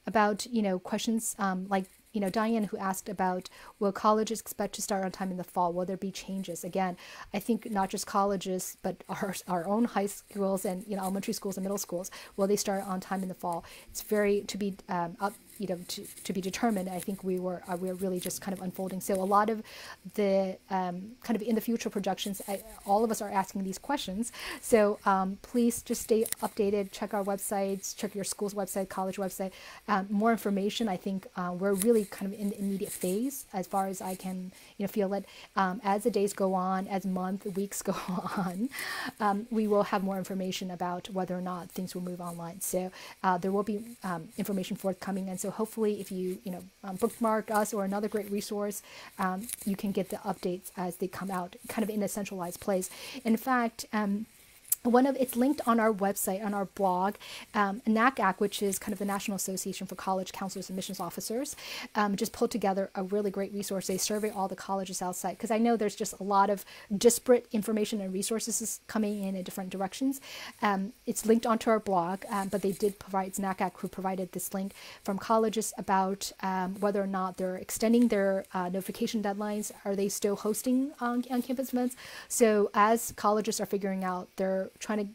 about you know questions um, like you know, Diane who asked about will colleges expect to start on time in the fall? Will there be changes? Again, I think not just colleges, but our, our own high schools and you know elementary schools and middle schools will they start on time in the fall? It's very to be um, up you know to, to be determined. I think we were uh, we are really just kind of unfolding. So a lot of the um, kind of in the future projections I, all of us are asking these questions. So um, please just stay updated. Check our websites check your school's website college website. Um, more information i think uh, we're really kind of in the immediate phase as far as i can you know feel it. Um, as the days go on as month weeks go on um, we will have more information about whether or not things will move online. So uh, there will be um, information forthcoming and so hopefully if you, you know, um, bookmark us or another great resource, um, you can get the updates as they come out kind of in a centralized place. In fact, um, one of it's linked on our website on our blog um, NACAC, which is kind of the National Association for College Counselors and Admissions Officers, um, just pulled together a really great resource. They survey all the colleges outside because I know there's just a lot of disparate information and resources coming in in different directions. Um, it's linked onto our blog, um, but they did provide NACAC who provided this link from colleges about um, whether or not they're extending their uh, notification deadlines. Are they still hosting on, on campus events? So as colleges are figuring out their trying to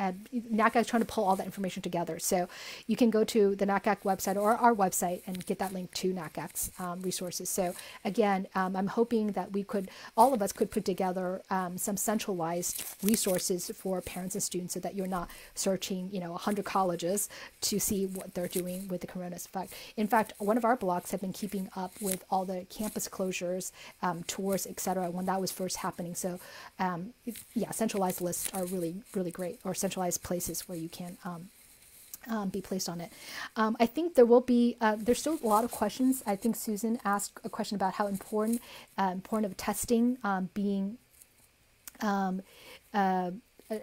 uh, NACAC is trying to pull all that information together. So you can go to the NACAC website or our website and get that link to NACAC's um, resources. So again, um, I'm hoping that we could, all of us could put together um, some centralized resources for parents and students so that you're not searching, you know, 100 colleges to see what they're doing with the coronavirus effect. In fact, one of our blogs have been keeping up with all the campus closures, um, tours, etc. when that was first happening. So um, yeah, centralized lists are really, really great or centralized places where you can um, um, be placed on it. Um, I think there will be, uh, there's still a lot of questions. I think Susan asked a question about how important, uh, important of testing um, being, um, uh,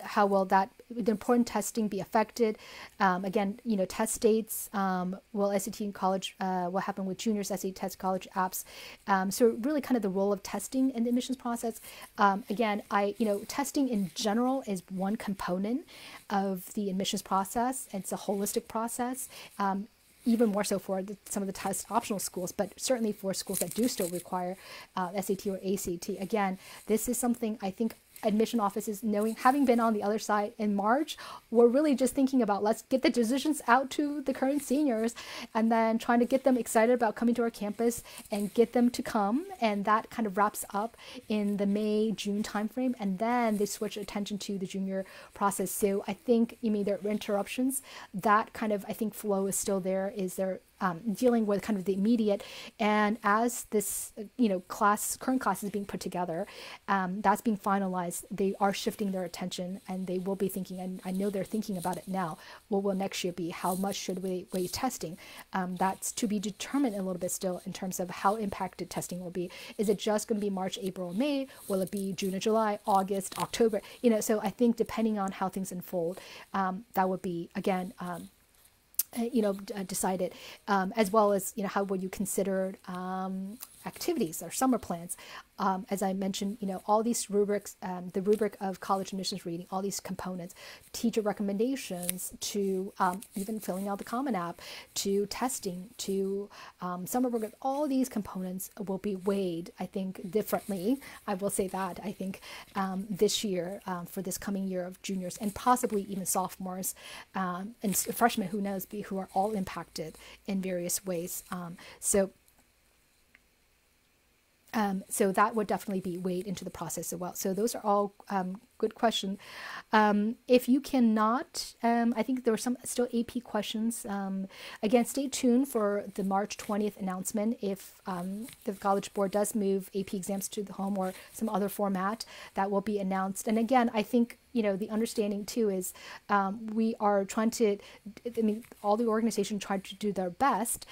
how will that the important testing be affected? Um, again, you know, test dates. Um, will SAT in college? Uh, what happened with juniors SAT test college apps? Um, so really, kind of the role of testing in the admissions process. Um, again, I you know, testing in general is one component of the admissions process. It's a holistic process um, even more so for the, some of the test optional schools, but certainly for schools that do still require uh, SAT or ACT. Again, this is something I think admission offices knowing having been on the other side in march we're really just thinking about let's get the decisions out to the current seniors and then trying to get them excited about coming to our campus and get them to come. And that kind of wraps up in the may june timeframe. And then they switch attention to the junior process. So i think you mean there are interruptions that kind of i think flow is still there. Is there um, dealing with kind of the immediate. And as this, you know, class, current class is being put together, um, that's being finalized, they are shifting their attention and they will be thinking, and I know they're thinking about it now, what will next year be? How much should we weigh testing? Um, that's to be determined a little bit still in terms of how impacted testing will be. Is it just going to be March, April, May? Will it be June and July, August, October? You know, so I think depending on how things unfold, um, that would be, again, um, uh, you know, uh, decided, um, as well as you know how would you consider um, activities or summer plans. Um, as I mentioned, you know, all these rubrics, um, the rubric of college admissions reading, all these components, teacher recommendations to um, even filling out the Common App, to testing, to um, summer program, all these components will be weighed, I think, differently. I will say that, I think, um, this year um, for this coming year of juniors and possibly even sophomores and freshmen, who knows, who are all impacted in various ways. so, um, so that would definitely be weighed into the process as well. So those are all um, good questions. Um, if you cannot, um, I think there are some still AP questions. Um, again, stay tuned for the March 20th announcement. If um, the College Board does move AP exams to the home or some other format, that will be announced. And again, I think you know the understanding too is we are trying to. I mean, all the organizations try to do their best.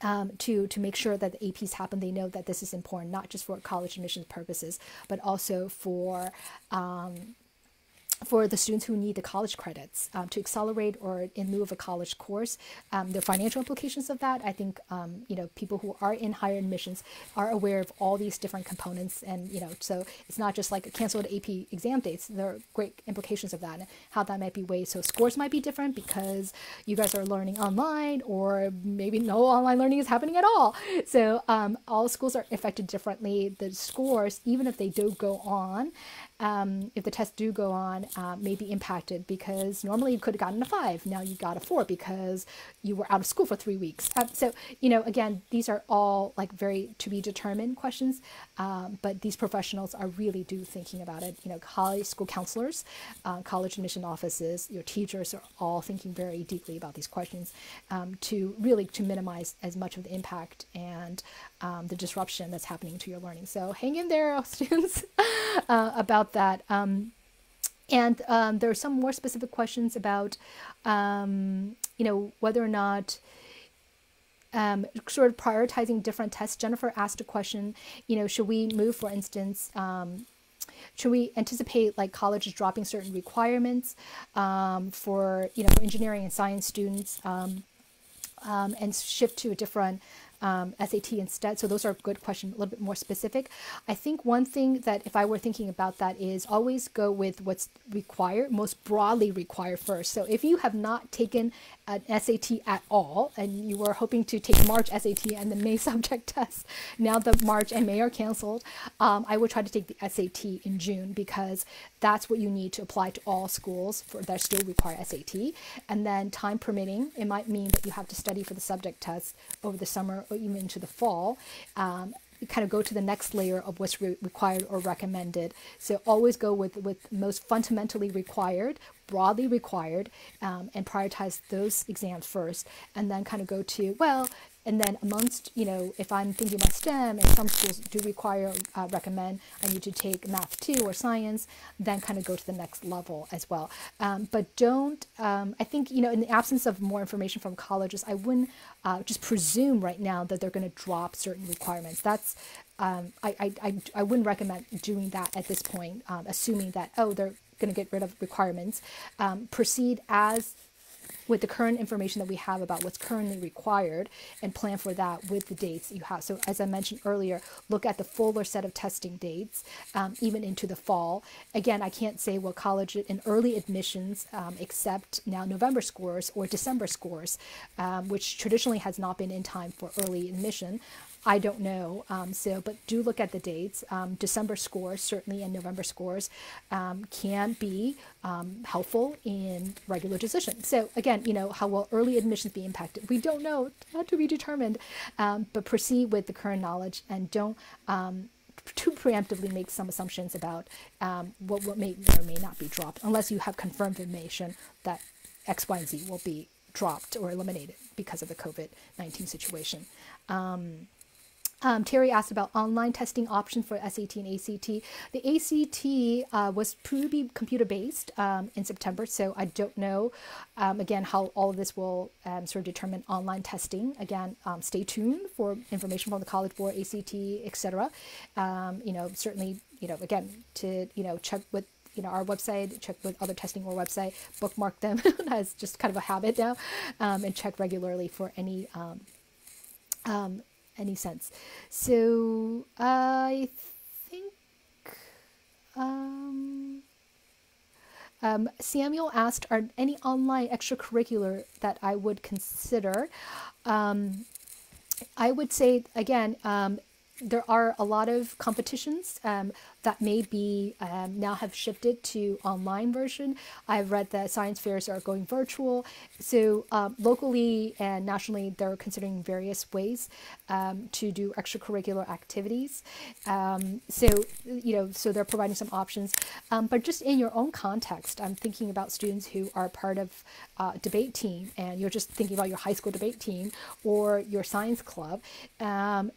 Um, to to make sure that the APs happen. They know that this is important, not just for college admissions purposes, but also for um, for the students who need the college credits um, to accelerate or in lieu of a college course. Um, the financial implications of that, I think, um, you know, people who are in higher admissions are aware of all these different components. And, you know, so it's not just like a canceled AP exam dates. There are great implications of that and how that might be weighed. So scores might be different because you guys are learning online or maybe no online learning is happening at all. So um, all schools are affected differently. The scores, even if they do go on, um, if the tests do go on, uh, may be impacted because normally you could have gotten a five. Now you got a four because you were out of school for three weeks. Um, so, you know, again, these are all like very to be determined questions, um, but these professionals are really do thinking about it. You know, college school counselors, uh, college admission offices, your teachers are all thinking very deeply about these questions um, to really to minimize as much of the impact and um, the disruption that's happening to your learning. So hang in there, students, uh, about that. Um, and um, there are some more specific questions about, um, you know, whether or not um, sort of prioritizing different tests. Jennifer asked a question, you know, should we move, for instance, um, should we anticipate like colleges dropping certain requirements um, for, you know, for engineering and science students um, and shift to a different um, SAT instead? So those are good questions, a little bit more specific. I think one thing that if I were thinking about that is always go with what's required, most broadly required first. So if you have not taken an SAT at all and you were hoping to take March SAT and the May subject test, now the March and May are canceled, um, I would try to take the SAT in June because that's what you need to apply to all schools for that still require SAT. And then time permitting, it might mean that you have to study for the subject test over the summer even into the fall. Um, kind of go to the next layer of what's re- required or recommended. So always go with with most fundamentally required, broadly required, um, and prioritize those exams first, and then kind of go to well, and then amongst, you know, if I'm thinking about STEM and some schools do require, uh, recommend I need to take math two or science, then kind of go to the next level as well. Um, but don't, um, I think, you know, in the absence of more information from colleges, I wouldn't uh, just presume right now that they're going to drop certain requirements. That's, um, I, I, I, I, wouldn't recommend doing that at this point, um, assuming that, oh, they're going to get rid of requirements. Um, proceed as with the current information that we have about what's currently required and plan for that with the dates you have. So as I mentioned earlier, look at the fuller set of testing dates, um, even into the fall. Again, I can't say what college in early admissions um, except now November scores or December scores, um, which traditionally has not been in time for early admission. I don't know. Um, so, but do look at the dates. Um, December scores, certainly, and November scores um, can be um, helpful in regular decisions. So, again, you know, how will early admissions be impacted? We don't know, not to be determined, um, but proceed with the current knowledge and don't um, too preemptively make some assumptions about what, what may or may not be dropped, unless you have confirmed information that X, Y, and Z will be dropped or eliminated because of the COVID 19 situation. Um, Terry asked about online testing options for SAT and ACT. The ACT uh, was to be computer based um, in September, so I don't know um, again how all of this will um, sort of determine online testing. Again, um, stay tuned for information from the College Board, ACT, etc. Um, you know, certainly, you know, again to you know check with you know our website, check with other testing or website, bookmark them as just kind of a habit now, and check regularly for any. Um, any sense. So I think um, um, Samuel asked, "Are any online extracurricular that I would consider?" Um, I would say again, um, there are a lot of competitions um, that may be um, now have shifted to online version. I've read that science fairs are going virtual. So um, locally and nationally, they're considering various ways um, to do extracurricular activities. Um, so you know, so they're providing some options. Um, but just in your own context, I'm thinking about students who are part of uh, debate team, and you're just thinking about your high school debate team or your science club.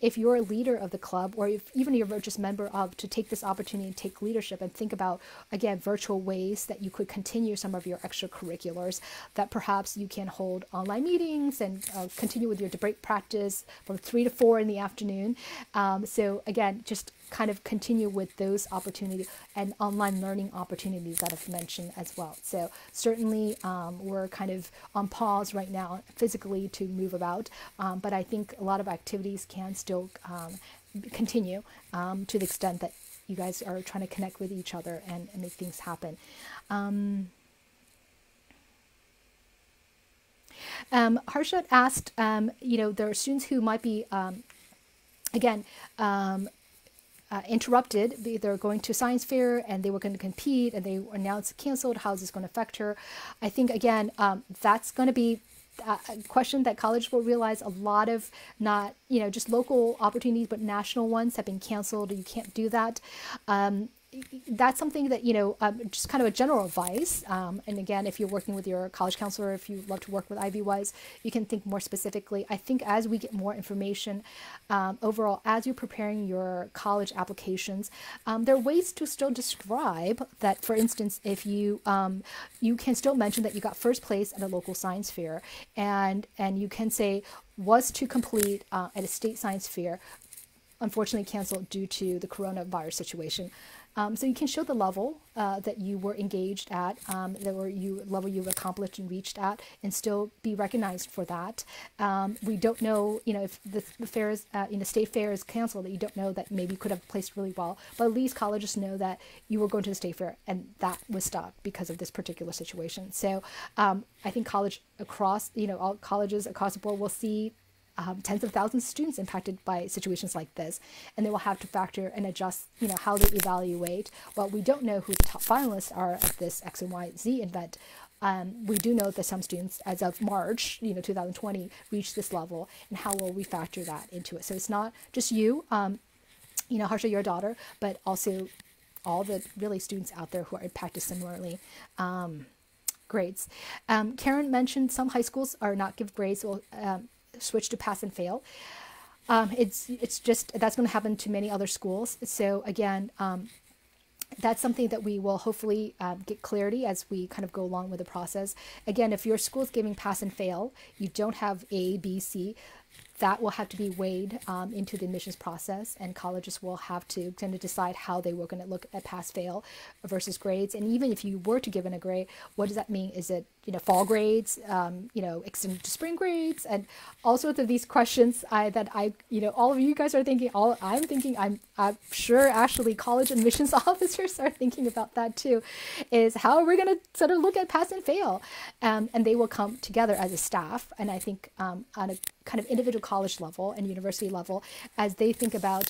if you're a leader of the club, or if even you're just member of, to take this opportunity and take leadership and think about, again, virtual ways that you could continue some of your extracurriculars, that perhaps you can hold online meetings and uh, continue with your debate practice from three to four in the afternoon. Um, so again, just kind of continue with those opportunities and online learning opportunities that I've mentioned as well. So certainly um, we're kind of on pause right now physically to move about, um, but I think a lot of activities can still um, continue um, to the extent that you guys are trying to connect with each other and, and make things happen. Um, um, Harshad asked, um, you know, there are students who might be, um, again, um, uh, interrupted. They're going to science fair and they were going to compete and they announced canceled. How is this going to affect her? I think, again, um, that's going to be uh, question that college will realize a lot of not you know just local opportunities but national ones have been canceled. You can't do that. Um, that's something that you know um, just kind of a general advice um, and again if you're working with your college counselor if you love to work with ivywise you can think more specifically. I think as we get more information um, overall as you're preparing your college applications um, there are ways to still describe that for instance if you um, you can still mention that you got first place at a local science fair and and you can say was to complete uh, at a state science fair unfortunately canceled due to the coronavirus situation um, so you can show the level uh, that you were engaged at, um, that were you level you've accomplished and reached at, and still be recognized for that. Um, we don't know, you know, if the, the fair is, uh, you know, state fair is canceled, that you don't know that maybe you could have placed really well, but at least colleges know that you were going to the state fair and that was stopped because of this particular situation. So um, I think college across, you know, all colleges across the board will see um, tens of thousands of students impacted by situations like this, and they will have to factor and adjust, you know, how they evaluate. Well, we don't know who the top finalists are at this X and Y Z event. Um, we do know that some students, as of March, you know, 2020, reached this level, and how will we factor that into it? So it's not just you, um, you know, Harsha, your daughter, but also all the really students out there who are impacted similarly. Um, grades. Um, Karen mentioned some high schools are not give grades. Well, um, switch to pass and fail. Um, it's it's just that's going to happen to many other schools. So again, um, that's something that we will hopefully um, get clarity as we kind of go along with the process. Again, if your school is giving pass and fail, you don't have A, B, C that will have to be weighed um, into the admissions process, and colleges will have to kind of decide how they were going to look at pass fail versus grades. And even if you were to give in a grade, what does that mean? Is it you know fall grades, um, you know extended to spring grades, and all sorts of these questions I, that I you know all of you guys are thinking. All I'm thinking, I'm I'm sure actually college admissions officers are thinking about that too. Is how are we going to sort of look at pass and fail, um, and they will come together as a staff. And I think um, on a kind of individual college level and university level as they think about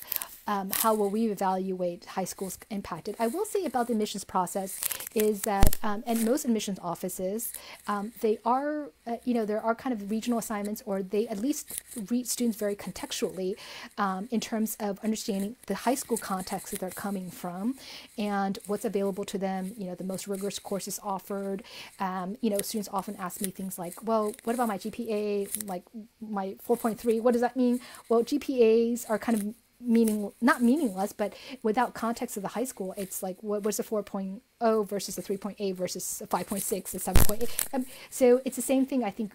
um, how will we evaluate high schools impacted. I will say about the admissions process is that, um, and most admissions offices, um, they are, uh, you know, there are kind of regional assignments or they at least read students very contextually um, in terms of understanding the high school context that they're coming from and what's available to them, you know, the most rigorous courses offered. Um, you know, students often ask me things like, well, what about my GPA, like my 4.3, what does that mean? Well, GPAs are kind of meaning not meaningless but without context of the high school it's like what was the 4.0 versus the 3.8 versus 5.6 and 7.8 um, so it's the same thing i think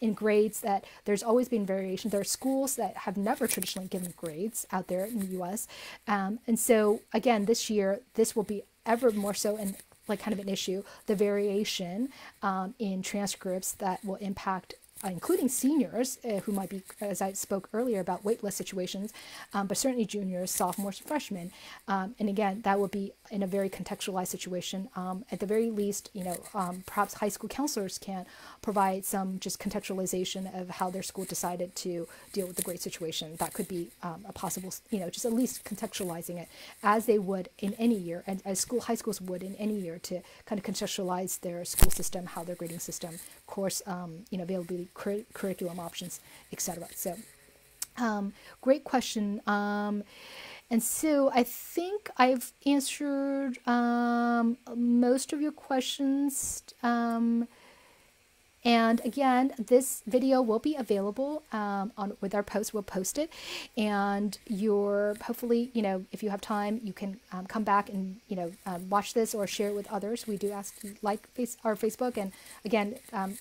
in grades that there's always been variation. There are schools that have never traditionally given grades out there in the us um, and so again this year this will be ever more so and like kind of an issue the variation um, in transcripts that will impact uh, including seniors uh, who might be, as I spoke earlier about waitlist situations, um, but certainly juniors, sophomores, freshmen. Um, and again, that would be in a very contextualized situation. Um, at the very least, you know, um, perhaps high school counselors can provide some just contextualization of how their school decided to deal with the grade situation. That could be um, a possible, you know, just at least contextualizing it as they would in any year, and as school high schools would in any year to kind of contextualize their school system, how their grading system, course, um, you know, availability, cur- curriculum options, etc. So, um, great question. Um, and so I think I've answered um, most of your questions. Um, and again, this video will be available um, on with our post. We'll post it, and you're hopefully, you know, if you have time, you can um, come back and you know um, watch this or share it with others. We do ask you like face, our Facebook, and again, um,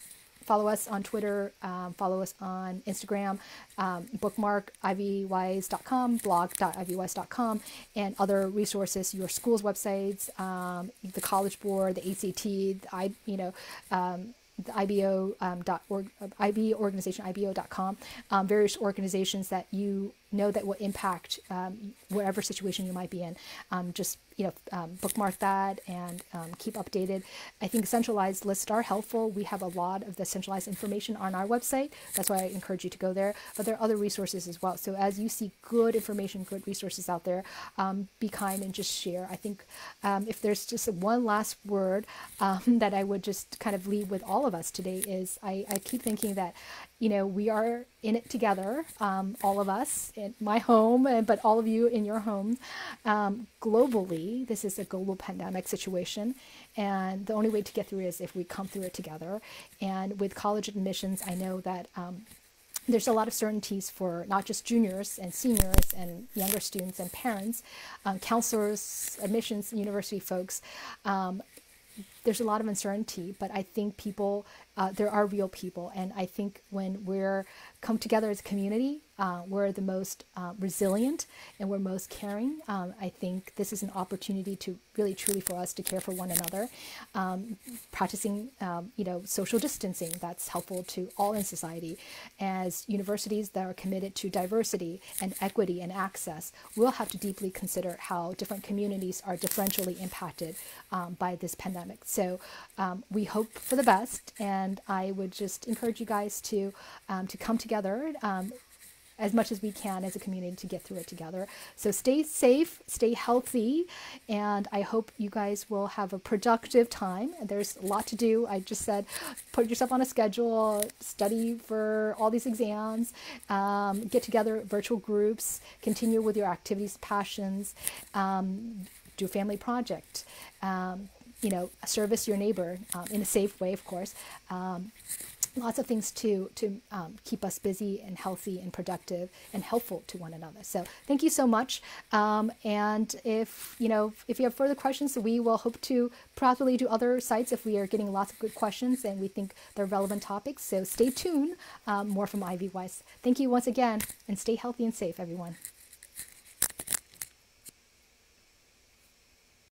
follow us on Twitter, um, follow us on Instagram, um, bookmark ivywise.com, blog.ivywise.com, and other resources, your school's websites, um, the College Board, the ACT, the, I, you know, um, the IBO um, dot org, IB organization, IBO.com, um, various organizations that you know that will impact um, whatever situation you might be in. Um, just you know, um, bookmark that and um, keep updated. I think centralized lists are helpful. We have a lot of the centralized information on our website. That's why I encourage you to go there. But there are other resources as well. So as you see good information, good resources out there, um, be kind and just share. I think um, if there's just one last word that I would just kind of leave with all of us today is I, I keep thinking that you know, we are in it together, all of us in my home, but all of you in your home. Um, globally, this is a global pandemic situation, and the only way to get through it is if we come through it together. And with college admissions, I know that um, there's a lot of certainties for not just juniors and seniors and younger students and parents, um, counselors, admissions, university folks. Um, there's a lot of uncertainty, but I think people, uh, there are real people, and I think when we're come together as a community, uh, we're the most uh, resilient and we're most caring. Um, I think this is an opportunity to really, truly, for us to care for one another. Um, practicing, um, you know, social distancing that's helpful to all in society. As universities that are committed to diversity and equity and access, we'll have to deeply consider how different communities are differentially impacted um, by this pandemic. So um, we hope for the best, and I would just encourage you guys to um, to come together as much as we can as a community to get through it together. So stay safe, stay healthy, and I hope you guys will have a productive time. There's a lot to do. I just said put yourself on a schedule, study for all these exams, um, get together virtual groups, continue with your activities, passions, um, do a family project. Um, you know, service your neighbor um, in a safe way, of course um, lots of things to to um, keep us busy and healthy and productive and helpful to one another. So thank you so much. Um, and if you know if you have further questions, we will hope to probably do other sites if we are getting lots of good questions and we think they're relevant topics. So stay tuned. Um, more from IvyWise. Thank you once again, and stay healthy and safe, everyone.